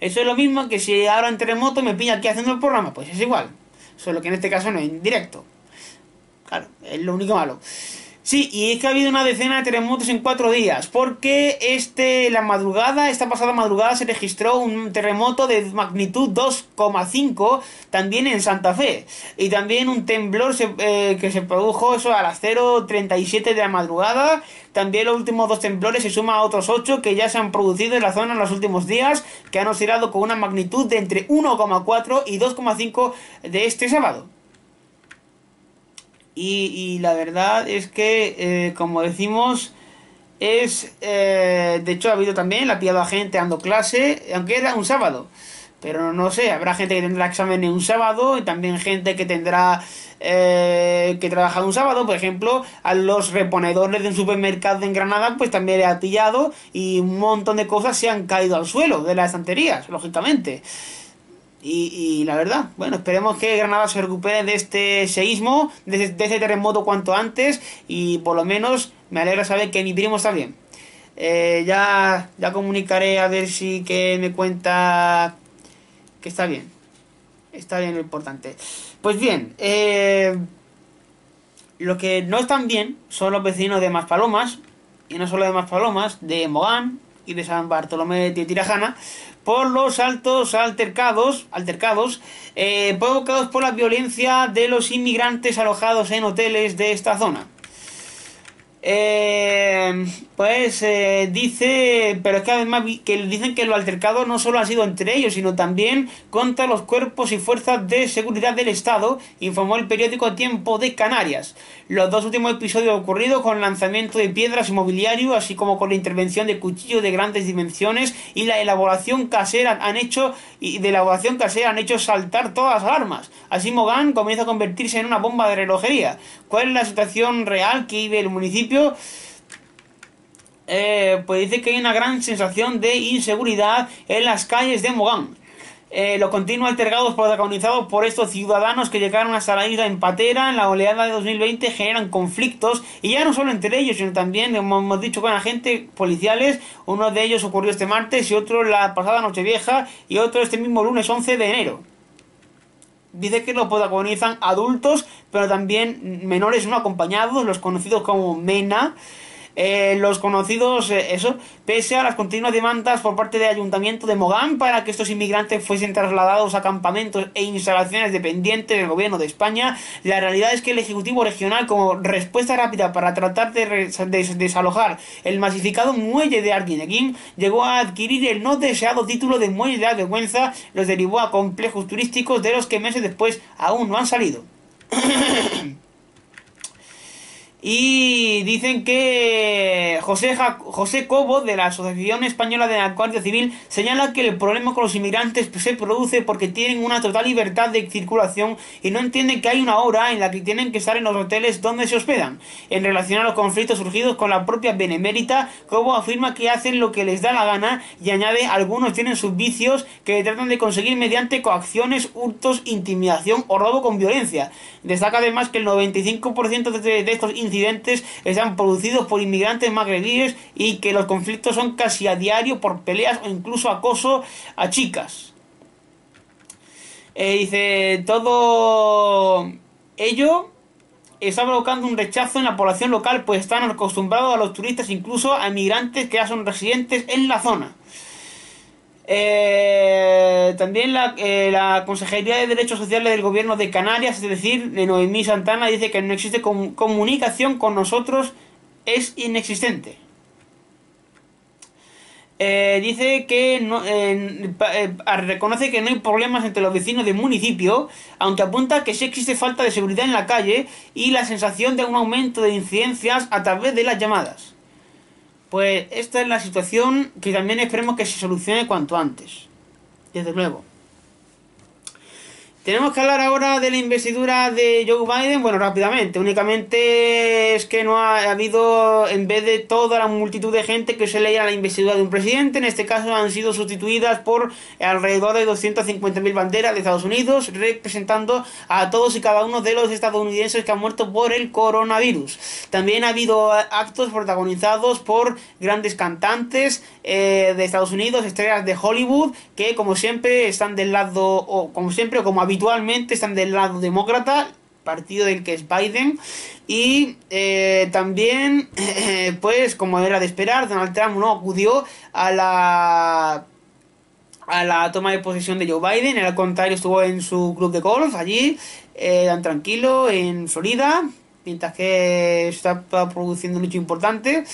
Eso es lo mismo que si ahora en terremoto me pilla aquí haciendo el programa, pues es igual. Solo que en este caso no es en directo. Claro, es lo único malo. Sí, y es que ha habido una decena de terremotos en cuatro días, porque este, la madrugada, esta pasada madrugada se registró un terremoto de magnitud 2,5 también en Santa Fe, y también un temblor eh, que se produjo eso a las 0.37 de la madrugada, también los últimos dos temblores se suman a otros 8 que ya se han producido en la zona en los últimos días, que han oscilado con una magnitud de entre 1,4 y 2,5 de este sábado. Y, la verdad es que, eh, como decimos, es. Eh, de hecho, ha habido también, la ha pillado a gente dando clase, aunque era un sábado. Pero no sé, habrá gente que tendrá examen en un sábado y también gente que tendrá eh, que trabajar un sábado. Por ejemplo, a los reponedores de un supermercado en Granada, pues también le ha pillado y un montón de cosas se han caído al suelo de las estanterías, lógicamente. Y, la verdad, bueno, esperemos que Granada se recupere de este seísmo, de, ese terremoto cuanto antes y por lo menos me alegra saber que mi primo está bien. Eh, ya, ya comunicaré a ver si que me cuenta que está bien. Está bien lo importante. Pues bien, eh, lo que no están bien son los vecinos de Maspalomas, y no solo de Maspalomas, de Mogán y de San Bartolomé de Tirajana, por los altos altercados, altercados eh, provocados por la violencia de los inmigrantes alojados en hoteles de esta zona. Eh, pues eh, dice, pero es que además que dicen que los altercados no solo han sido entre ellos, sino también contra los cuerpos y fuerzas de seguridad del Estado, informó el periódico Tiempo de Canarias. Los dos últimos episodios ocurridos con lanzamiento de piedras y así como con la intervención de cuchillos de grandes dimensiones y la elaboración casera han hecho y elaboración casera han hecho saltar todas las alarmas. Así Mogán comienza a convertirse en una bomba de relojería. ¿Cuál es la situación real que vive el municipio? Eh, pues dice que hay una gran sensación de inseguridad en las calles de Mogán. Eh, los continuos altergados protagonizados por estos ciudadanos que llegaron hasta la isla en patera en la oleada de 2020 generan conflictos y ya no solo entre ellos sino también hemos dicho con agentes policiales uno de ellos ocurrió este martes y otro la pasada noche vieja y otro este mismo lunes 11 de enero dice que lo protagonizan adultos pero también menores no acompañados los conocidos como MENA eh, los conocidos, eh, eso, pese a las continuas demandas por parte del Ayuntamiento de Mogán para que estos inmigrantes fuesen trasladados a campamentos e instalaciones dependientes del Gobierno de España, la realidad es que el Ejecutivo Regional, como respuesta rápida para tratar de, desalojar el masificado muelle de Arguineguín, llegó a adquirir el no deseado título de muelle de la vergüenza, los derivó a complejos turísticos de los que meses después aún no han salido. Y dicen que José, José Cobo, de la Asociación Española de la Guardia Civil, señala que el problema con los inmigrantes se produce porque tienen una total libertad de circulación y no entienden que hay una hora en la que tienen que estar en los hoteles donde se hospedan. En relación a los conflictos surgidos con la propia Benemérita, Cobo afirma que hacen lo que les da la gana y añade algunos tienen sus vicios que tratan de conseguir mediante coacciones, hurtos, intimidación o robo con violencia. Destaca además que el 95% de, de estos incidentes están producidos por inmigrantes magrebíes y que los conflictos son casi a diario por peleas o incluso acoso a chicas. Eh, dice, todo ello está provocando un rechazo en la población local, pues están acostumbrados a los turistas, incluso a inmigrantes que ya son residentes en la zona. Eh, también la, eh, la, Consejería de Derechos Sociales del Gobierno de Canarias, es decir, de Noemí Santana, dice que no existe comunicación con nosotros, es inexistente. Eh, dice que no, reconoce que no hay problemas entre los vecinos del municipio, aunque apunta que sí existe falta de seguridad en la calle y la sensación de un aumento de incidencias a través de las llamadas. Pues esta es la situación que también esperemos que se solucione cuanto antes. Desde luego. Tenemos que hablar ahora de la investidura de Joe Biden. Bueno, rápidamente. Únicamente es que no ha habido, en vez de toda la multitud de gente que se leía la investidura de un presidente, en este caso han sido sustituidas por alrededor de 250.000 banderas de Estados Unidos, representando a todos y cada uno de los estadounidenses que han muerto por el coronavirus. También ha habido actos protagonizados por grandes cantantes eh, de Estados Unidos, estrellas de Hollywood, que como siempre están del lado, o como siempre, o como habitualmente, habitualmente están del lado demócrata, partido del que es Biden. Y eh, también, pues como era de esperar, Donald Trump no acudió a la a la toma de posesión de Joe Biden, al contrario estuvo en su club de golf allí, eh, tan tranquilo, en Florida, mientras que está produciendo un hecho importante.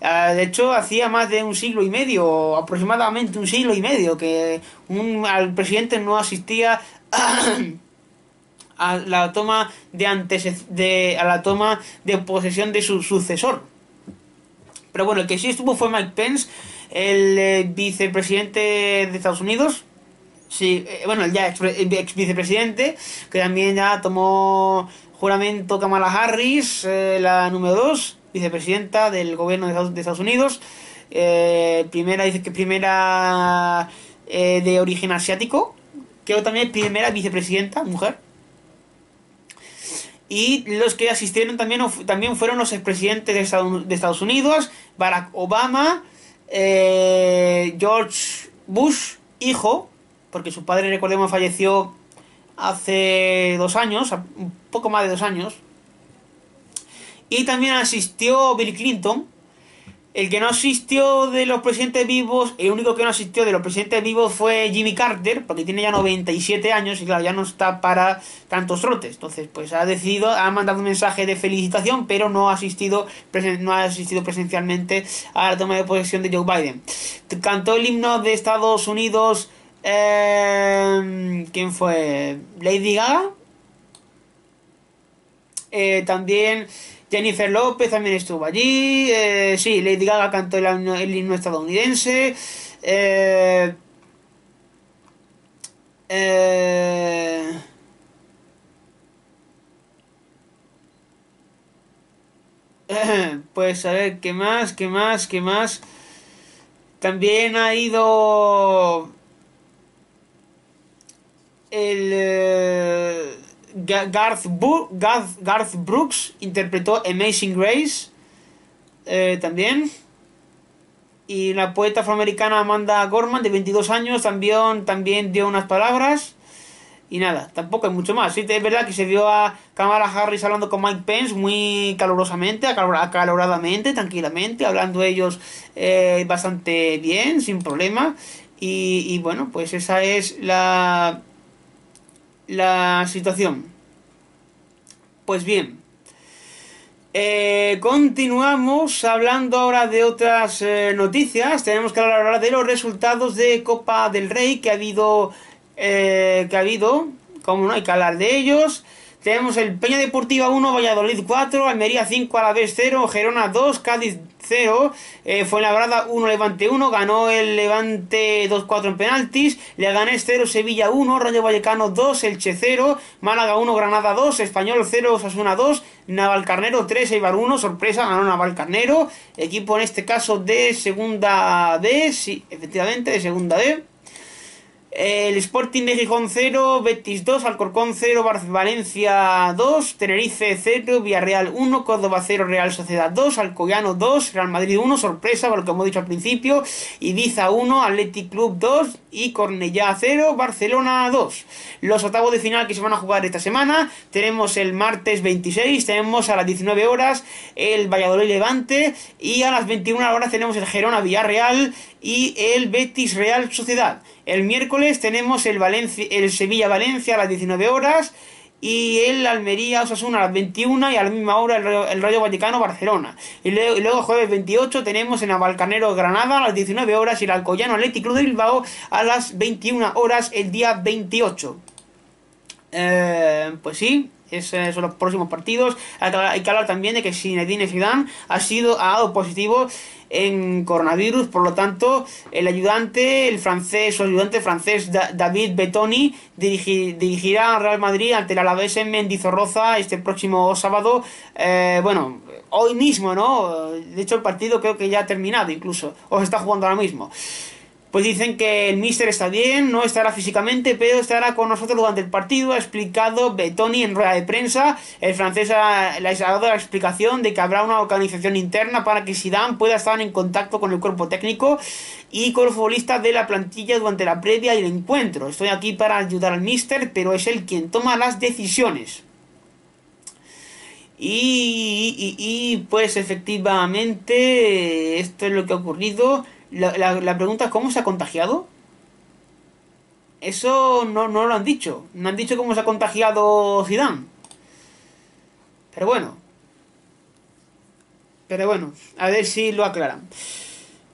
Ah, de hecho, hacía más de un siglo y medio, aproximadamente un siglo y medio, que un, al presidente no asistía a la toma de antes de a la toma de posesión de su sucesor. Pero bueno, el que sí estuvo fue Mike Pence, el eh, vicepresidente de Estados Unidos. Sí, eh, bueno, ya ex, vicepresidente, que también ya tomó juramento Kamala Harris, eh, la número 2, vicepresidenta del gobierno de Estados, Unidos. primera, dice que primera de origen asiático, que también primera vicepresidenta, mujer. Y los que asistieron también, también fueron los expresidentes de Estados, de Estados Unidos, Barack Obama, eh, George Bush, hijo, porque su padre, recordemos, falleció hace dos años, un poco más de dos años. Y también asistió Bill Clinton, el que no asistió de los presidentes vivos, el único que no asistió de los presidentes vivos fue Jimmy Carter, porque tiene ya 97 años y claro, ya no está para tantos trotes. Entonces, pues ha decidido, ha mandado un mensaje de felicitación, pero no ha asistido, no ha asistido presencialmente a la toma de posesión de Joe Biden. Cantó el himno de Estados Unidos, eh, ¿quién fue? Lady Gaga. Eh, también Jennifer López también estuvo allí. Eh, sí, Lady Gaga cantó el, himno estadounidense. Eh, eh, pues a ver, ¿qué más? ¿Qué más? ¿Qué más? También ha ido el Garth, Garth, Brooks interpretó Amazing Grace eh, también. Y la poeta afroamericana Amanda Gorman, de 22 años, también, también dio unas palabras. Y nada, tampoco hay mucho más. Sí, es verdad que se vio a Kamala Harris hablando con Mike Pence muy calurosamente, acaloradamente, tranquilamente, hablando ellos eh, bastante bien, sin problema. y bueno, pues esa es la, la situación. Pues bien, eh, continuamos hablando ahora de otras eh, noticias. Tenemos que hablar ahora de los resultados de Copa del Rey que ha habido, eh, que ha habido, como no hay que hablar de ellos. Tenemos el Peña Deportiva 1, Valladolid 4, Almería 5, Alavés 0, Gerona 2, Cádiz 0, eh, Fuenlabrada 1, Levante 1, ganó el Levante 2-4 en penaltis, Leganés 0, Sevilla 1, Rayo Vallecano 2, Elche 0, Málaga 1, Granada 2, Español 0, Osasuna 2, Navalcarnero 3, Eibar 1, sorpresa, ganó Navalcarnero, equipo en este caso de segunda D, sí, efectivamente, de segunda D. El Sporting de Gijón 0, Betis 2, Alcorcón 0, Valencia 2, Tenerife 0, Villarreal 1, Córdoba 0, Real Sociedad 2, Alcoyano 2, Real Madrid 1, sorpresa por lo que hemos dicho al principio, Ibiza 1, Athletic Club 2 y Cornellá 0, Barcelona 2. Los octavos de final que se van a jugar esta semana, tenemos el martes 26, tenemos a las 19 horas el Valladolid Levante y a las 21 horas tenemos el Gerona Villarreal y el Betis Real Sociedad. El miércoles tenemos el, Valencia, el Sevilla-Valencia a las 19 horas y el Almería Osasuna a las 21 y a la misma hora el Rayo, Vaticano Barcelona. Y luego, jueves 28 tenemos en Avalcanero Granada a las 19 horas y el Alcoyano Atlético de Bilbao a las 21 horas el día 28. Eh, pues sí, esos son los próximos partidos. Hay que hablar también de que Zinedine Zidane ha sido ha dado positivo en coronavirus, por lo tanto, el ayudante, el francés, su ayudante francés David Betoni dirigirá al Real Madrid ante el Alavés en Mendizorroza este próximo sábado. Eh, bueno, hoy mismo, ¿no? De hecho, el partido creo que ya ha terminado incluso, o se está jugando ahora mismo. Pues dicen que el Mister está bien, no estará físicamente, pero estará con nosotros durante el partido. Ha explicado Betoni en rueda de prensa. El francés ha, le ha dado la explicación de que habrá una organización interna para que Zidane pueda estar en contacto con el cuerpo técnico y con los futbolistas de la plantilla durante la previa y el encuentro. Estoy aquí para ayudar al Mister, pero es él quien toma las decisiones. Y, pues efectivamente esto es lo que ha ocurrido. La, la, pregunta es cómo se ha contagiado. Eso no, no lo han dicho. No han dicho cómo se ha contagiado Zidane. Pero bueno. Pero bueno, a ver si lo aclaran.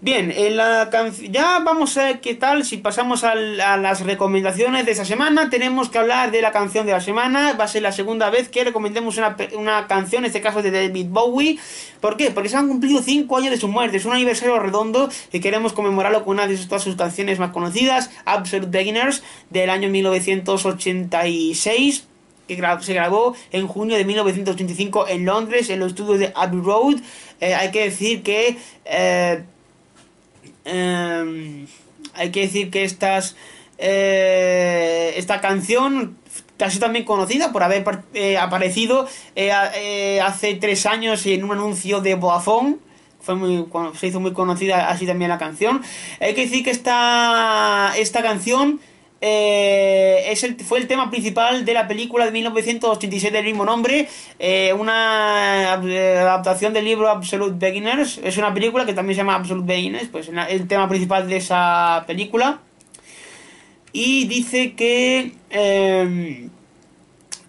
Bien, en la ya vamos a ver qué tal si pasamos a, las recomendaciones de esta semana. Tenemos que hablar de la canción de la semana. Va a ser la segunda vez que recomendemos una, una canción, en este caso de David Bowie. ¿Por qué? Porque se han cumplido 5 años de su muerte. Es un aniversario redondo y queremos conmemorarlo con una de todas sus canciones más conocidas, Absolute Beginners, del año 1986 que se grabó en junio de 1985 en Londres, en los estudios de Abbey Road. Eh, hay que decir que... Eh, Em, hay que decir que estas eh, esta canción casi también conocida por haber eh, aparecido eh, hace tres años en un anuncio de Vodafone. Fue muy, se hizo muy conocida así también la canción. Hay que decir que esta, esta canción es el, fue el tema principal de la película de 1987 del mismo nombre, una adaptación del libro Absolute Beginners. Es una película que también se llama Absolute Beginners, pues el tema principal de esa película. Y dice que em,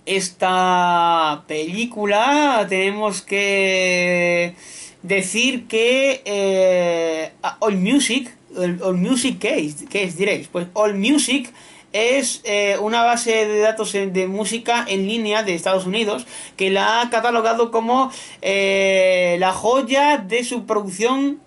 esta película tenemos que decir que eh, All Music, All Music ¿qué es? ¿Qué es? Diréis. Pues All Music es eh, una base de datos de música en línea de Estados Unidos que la ha catalogado como eh, la joya de su producción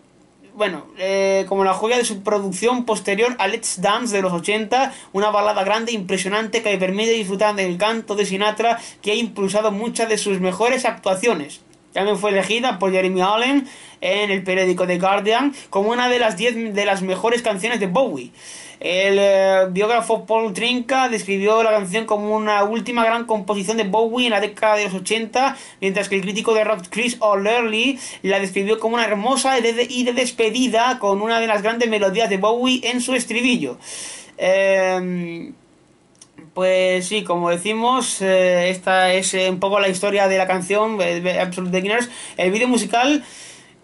bueno, eh, como la joya de su producción posterior a Let's Dance de los 80, una balada grande impresionante que permite disfrutar del canto de Sinatra que ha impulsado muchas de sus mejores actuaciones. También fue elegida por Jeremy Allen en el periódico The Guardian como una de las 10 de las mejores canciones de Bowie. El eh, biógrafo Paul Trinca describió la canción como una última gran composición de Bowie en la década de los 80, mientras que el crítico de rock Chris O'Leary la describió como una hermosa y de despedida con una de las grandes melodías de Bowie en su estribillo. Em, pues sí, como decimos, eh, esta es un poco la historia de la canción Absolute Beginners. El vídeo musical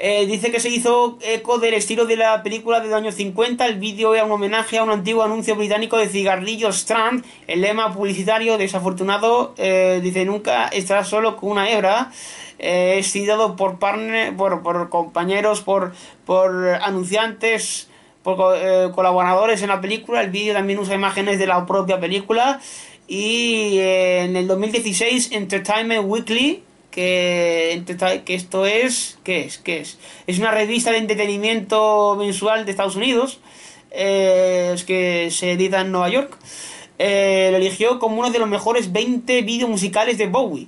eh, dice que se hizo eco del estilo de la película de los años 50. El vídeo era un homenaje a un antiguo anuncio británico de cigarrillos Strand. El lema publicitario desafortunado eh, dice nunca estarás solo con una hebra. Eh, es citado por, partner, por, por compañeros, por, por anunciantes, por colaboradores en la película. El vídeo también usa imágenes de la propia película. Y en el 2016 Entertainment Weekly que, que esto es, ¿qué es? ¿Qué es? Es una revista de entretenimiento mensual de Estados Unidos, eh, es que se edita en Nueva York. Eh, lo eligió como uno de los mejores 20 vídeos musicales de Bowie.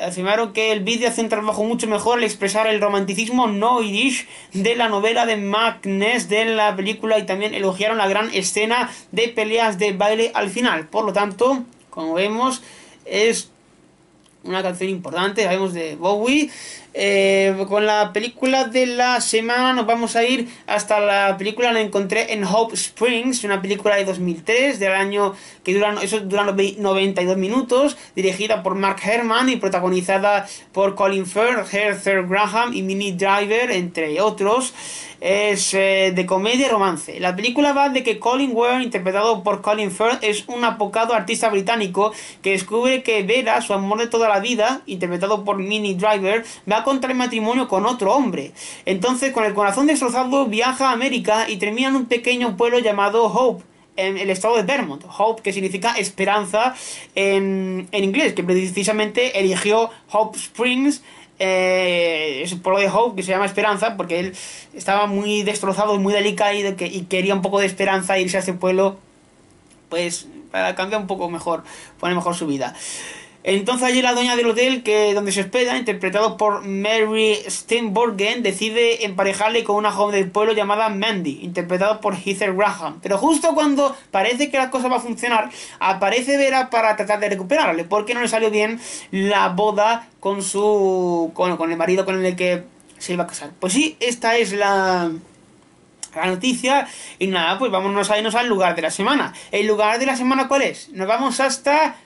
Afirmaron que el vídeo hace un trabajo mucho mejor al expresar el romanticismo no irish de la novela de Magnus de la película y también elogiaron la gran escena de peleas de baile al final. Por lo tanto, como vemos, es una canción importante, sabemos de Bowie. Eh, con la película de la semana nos vamos a ir hasta la película la encontré en Hope Springs, una película de 2003 del año que dura, eso dura 92 minutos, dirigida por Mark Herman y protagonizada por Colin Firth, Heather Graham y Minnie Driver, entre otros es eh, de comedia y romance. La película va de que Colin Ware, interpretado por Colin Firth, es un apocado artista británico que descubre que Vera, su amor de toda la vida, interpretado por Minnie Driver, va a contraer matrimonio con otro hombre. Entonces, con el corazón destrozado, viaja a América y termina en un pequeño pueblo llamado Hope en el estado de Vermont. Hope, que significa esperanza en, en inglés, que precisamente eligió Hope Springs eh, es un pueblo de Hope que se llama Esperanza porque él estaba muy destrozado y muy delicado y, quería un poco de esperanza irse a ese pueblo pues para cambiar un poco mejor, poner mejor su vida. Entonces allí la dueña del hotel, que donde se hospeda, interpretado por Mary Steenborgen, decide emparejarle con una joven del pueblo llamada Mandy, interpretado por Heather Graham. Pero justo cuando parece que la cosa va a funcionar, aparece Vera para tratar de recuperarle, porque no le salió bien la boda con su. con, con el marido con el que se iba a casar. Pues sí, esta es la la noticia y nada, pues vámonos a irnos al lugar de la semana. ¿El lugar de la semana cuál es? Nos vamos hasta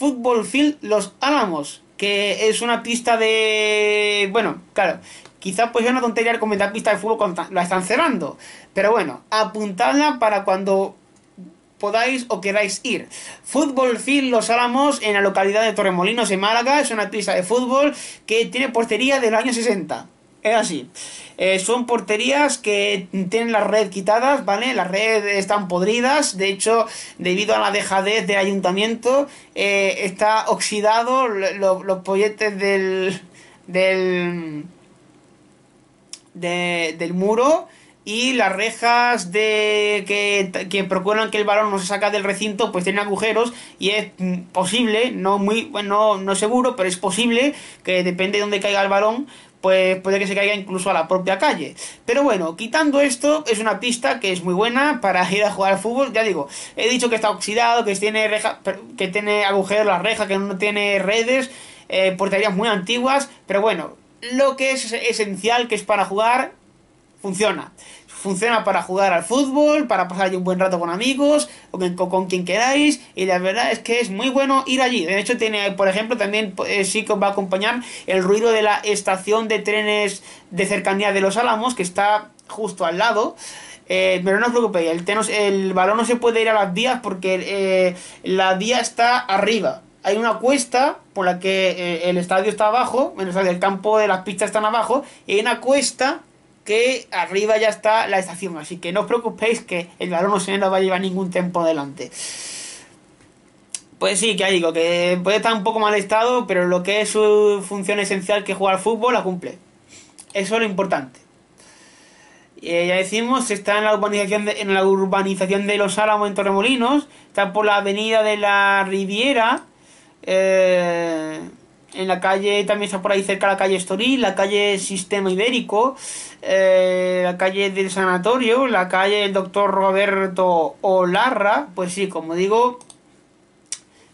Football Field Los Álamos, que es una pista de... Bueno, claro, quizás pues es una tontería recomendar pista de fútbol cuando la están cerrando, pero bueno, apuntadla para cuando podáis o queráis ir. Fútbol Field Los Álamos en la localidad de Torremolinos en Málaga, es una pista de fútbol que tiene portería del año 60. Es así. Eh, son porterías que tienen la red quitadas, ¿vale? Las redes están podridas. De hecho, debido a la dejadez del ayuntamiento, eh, está oxidado los polletes del. del. del muro y las rejas de que, que, procuran que el balón no se saca del recinto pues tienen agujeros y es posible no muy bueno no seguro pero es posible que depende de dónde caiga el balón pues puede que se caiga incluso a la propia calle. Pero bueno, quitando esto, es una pista que es muy buena para ir a jugar al fútbol. Ya digo, he dicho que está oxidado, que tiene reja, que tiene agujeros la reja, que no tiene redes, eh, porterías muy antiguas, pero bueno, lo que es esencial, que es para jugar, funciona. Funciona para jugar al fútbol, para pasar un buen rato con amigos, o con, quien queráis, y la verdad es que es muy bueno ir allí. De hecho, tiene, por ejemplo, también eh, sí que os va a acompañar el ruido de la estación de trenes de cercanía de los Álamos, que está justo al lado. Eh, pero no os preocupéis, el, el balón no se puede ir a las vías porque eh, la vía está arriba. Hay una cuesta por la que el estadio está abajo, el, el campo de las pistas están abajo, y hay una cuesta que arriba ya está la estación, así que no os preocupéis que el balón no se nos va a llevar ningún tiempo adelante. Pues sí, que digo, que puede estar un poco mal estado, pero lo que es su función esencial que jugar fútbol la cumple. Eso es lo importante. Eh, ya decimos, está en la urbanización de, en la urbanización de Los Álamos en Torremolinos, está por la avenida de la Riviera, eh, en la calle, también está por ahí cerca la calle Estoril, la calle Sistema Ibérico, eh, la calle del Sanatorio, la calle del doctor Roberto Olarra, pues sí, como digo,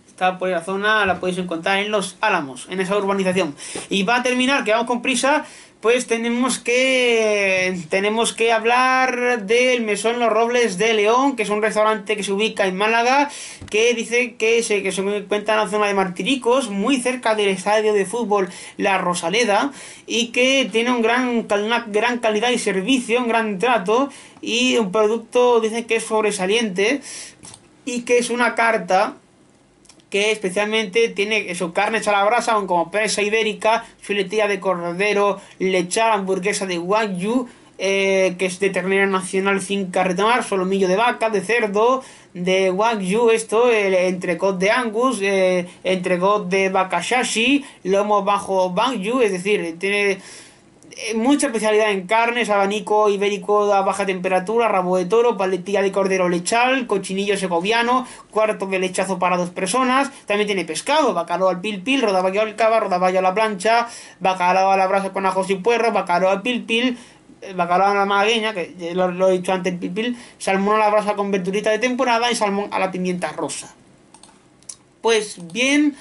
está por la zona, la podéis encontrar en Los Álamos, en esa urbanización. Y va a terminar, que vamos con prisa, pues tenemos que tenemos que hablar del Mesón Los Robles de León, que es un restaurante que se ubica en Málaga, que dice que se, que se encuentra en la zona de Martiricos, muy cerca del estadio de fútbol La Rosaleda, y que tiene un gran, una gran calidad y servicio, un gran trato, y un producto, dicen que es sobresaliente, y que es una carta especialmente tiene su carne hecha a la brasa, como presa ibérica, filetilla de cordero, lechada, hamburguesa de wagyu, eh, que es de ternera nacional sin carretamar, solomillo de vaca, de cerdo, de wagyu, esto, el entrecot de angus, eh, entrecot de bakashashi, lomo bajo wagyu, es decir, tiene mucha especialidad en carnes, abanico ibérico a baja temperatura, rabo de toro, paletilla de cordero lechal, cochinillo segoviano, cuarto de lechazo para dos personas. También tiene pescado, bacalao al pil pil, rodaballo al cava, rodaballo a la plancha, bacalao a la brasa con ajos y puerro, bacalao al pil pil, eh, bacalao a la malagueña, que lo, he dicho antes, el pil pil, salmón a la brasa con verdurita de temporada y salmón a la pimienta rosa. Pues bien,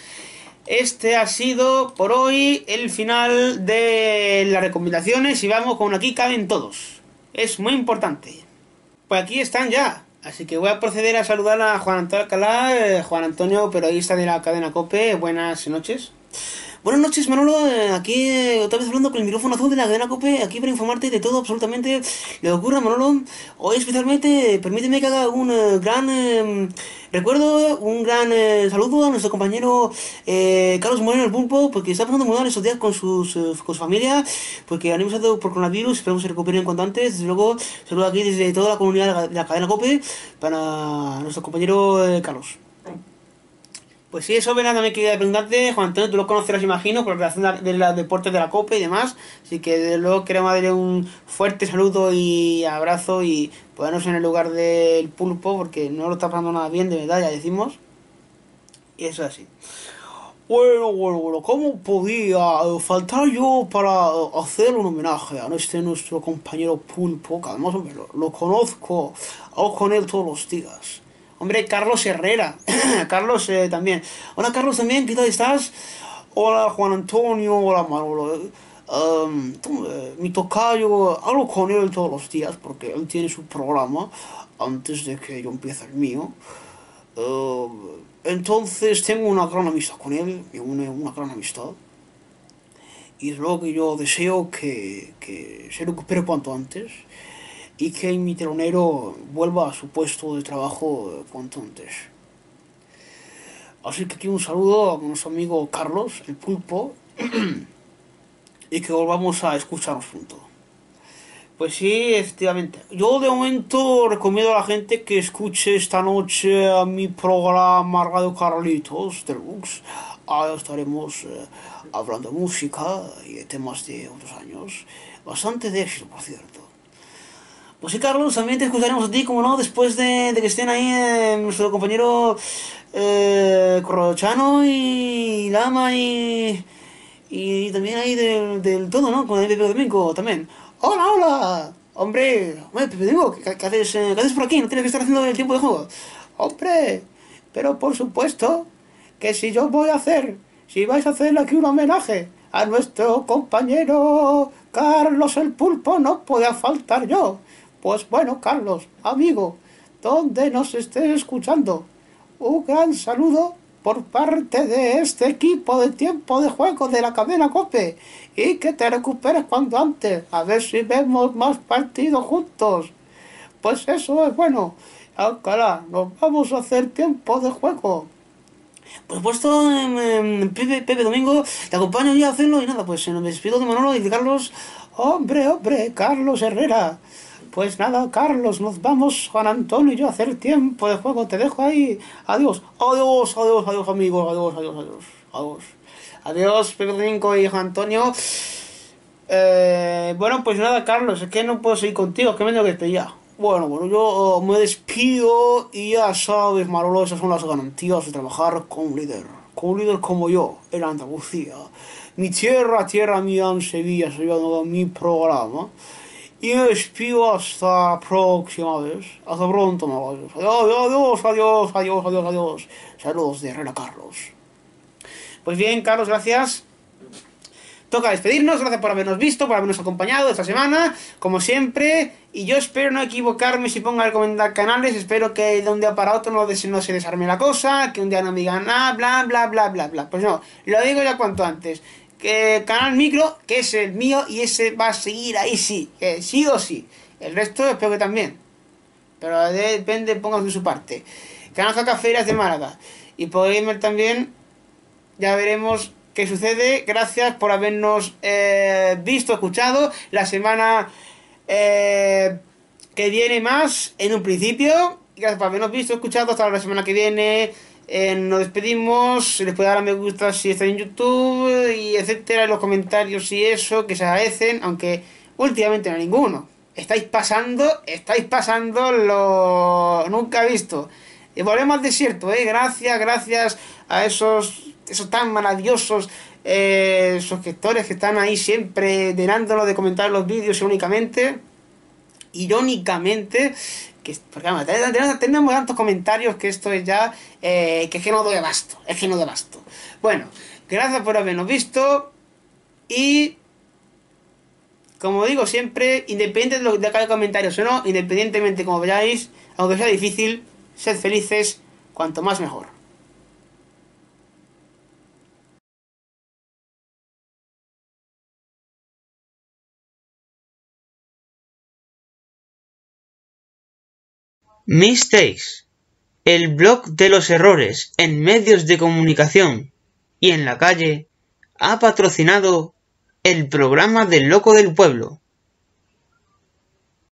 este ha sido por hoy el final de las recomendaciones y vamos con aquí caben todos. Es muy importante. Pues aquí están ya. Así que voy a proceder a saludar a Juan Antonio Alcalá, eh, Juan Antonio, periodista de la cadena COPE. Buenas noches. Buenas noches, Manolo. Eh, aquí eh, otra vez hablando con el micrófono azul de la cadena COPE, aquí para informarte de todo absolutamente lo que ocurra, Manolo. Hoy especialmente, permíteme que haga un eh, gran recuerdo, un gran saludo a nuestro compañero Carlos Moreno el Pulpo, porque está pasando muy mal estos días con, sus, con su familia, porque han empezado por coronavirus, esperamos que se recuperen en cuanto antes. Desde luego, saludo aquí desde toda la comunidad de la cadena COPE para nuestro compañero Carlos. Pues sí, eso nada me quería preguntarte, Juan Antonio, tú lo conocerás, imagino, por la relación de los deportes de la COPE y demás. Así que desde luego queremos darle un fuerte saludo y abrazo y ponernos en el lugar del pulpo, porque no lo está pasando nada bien, de verdad, ya decimos. Y eso es así. Bueno, bueno, bueno, ¿cómo podía faltar yo para hacer un homenaje a este nuestro compañero Pulpo? Que además lo, lo conozco, hago con él todos los días. Hombre, Carlos Herrera. Carlos eh, también. Hola, Carlos también, ¿qué tal estás? Hola, Juan Antonio. Hola, Manolo. Um, eh, mi tocayo, hablo con él todos los días porque él tiene su programa antes de que yo empiece el mío. Uh, entonces tengo una gran amistad con él, me une una gran amistad. Y es lo que yo deseo que, que se recupere cuanto antes y que mi telonero vuelva a su puesto de trabajo cuanto antes. Así que aquí un saludo a nuestro amigo Carlos, el pulpo, y que volvamos a escucharnos juntos. Pues sí, efectivamente. Yo de momento recomiendo a la gente que escuche esta noche a mi programa Radio Carlitos Deluxe. Ahora estaremos eh, hablando de música y de temas de otros años. Bastante de éxito, por cierto. Pues sí, Carlos, también te escucharemos a ti, como no, después de, que estén ahí eh, nuestro compañero eh, y Lama y, Y también hay del, todo, ¿no? Con el Pepe Domingo también. ¡Hola, hola! Hombre, hombre Pepe Domingo, ¿qué, qué haces, eh, ¿qué haces por aquí? ¿No tienes que estar haciendo el tiempo de juego? Hombre, pero por supuesto que si yo voy a hacer, si vais a hacer aquí un homenaje a nuestro compañero Carlos el Pulpo, no podía faltar yo. Pues bueno, Carlos, amigo, donde nos estés escuchando, un gran saludo por parte de este equipo de tiempo de juego de la cadena Cope y que te recuperes cuanto antes, a ver si vemos más partidos juntos. Pues eso es bueno. Alcalá, nos vamos a hacer tiempo de juego. Por supuesto, eh, Pepe, Pepe Domingo, te acompaño ya a hacerlo y nada, pues me despido de Manolo y de Carlos. Hombre, hombre, Carlos Herrera. Pues nada, Carlos, nos vamos, Juan Antonio y yo, a hacer tiempo de juego. Te dejo ahí. Adiós, adiós, adiós, adiós, amigos. Adiós, adiós, adiós. Adiós, adiós Pepe Domingo y Juan Antonio. Eh, bueno, pues nada, Carlos, es que no puedo seguir contigo, es que me tengo que despedir. Bueno, bueno, yo me despido y ya sabes, Marolo, esas son las garantías de trabajar con un líder. Con un líder como yo, en Andalucía. Mi tierra, tierra mía en Sevilla, Sevilla, mi programa. Hasta próxima vez. Hasta pronto. Adiós, adiós, adiós, adiós, adiós, adiós. Saludos de Herrera Carlos. Pues bien, Carlos, gracias. Toca despedirnos, gracias por habernos visto, por habernos acompañado esta semana, como siempre. Y yo espero no equivocarme si pongo a recomendar canales. Espero que de un día para otro no, se desarme la cosa, que un día no me digan nada, bla, bla, bla, bla, bla. Pues no, lo digo ya cuanto antes. Que canal micro, que es el mío y ese va a seguir ahí sí, que sí o sí. El resto espero que también. Pero depende, pongan de su parte. Canal Jacafeiras de Málaga. Y por gamer también, ya veremos qué sucede. Gracias por habernos eh, visto, escuchado. La semana eh, que viene más, en un principio. Gracias por habernos visto, escuchado. Hasta la semana que viene. Eh, nos despedimos. Les puede dar a me gusta si está en YouTube y etcétera. Los comentarios y eso, que se agradecen. Aunque últimamente no hay ninguno. Estáis pasando, estáis pasando lo nunca visto. Y volvemos al desierto, ¿eh? Gracias, gracias a esos, esos tan maravillosos eh, suscriptores que están ahí siempre llenándolo de comentar los vídeos únicamente. Irónicamente, que, porque vamos, tenemos, tantos comentarios que esto es ya, eh, que es que no doy abasto, es que no doy. Bueno, gracias por habernos visto y como digo siempre, independiente de lo que cada comentario o no, independientemente como veáis, aunque sea difícil, sed felices, cuanto más mejor. Mistakes, el blog de los errores en medios de comunicación y en la calle, ha patrocinado el programa del Loco del Pueblo.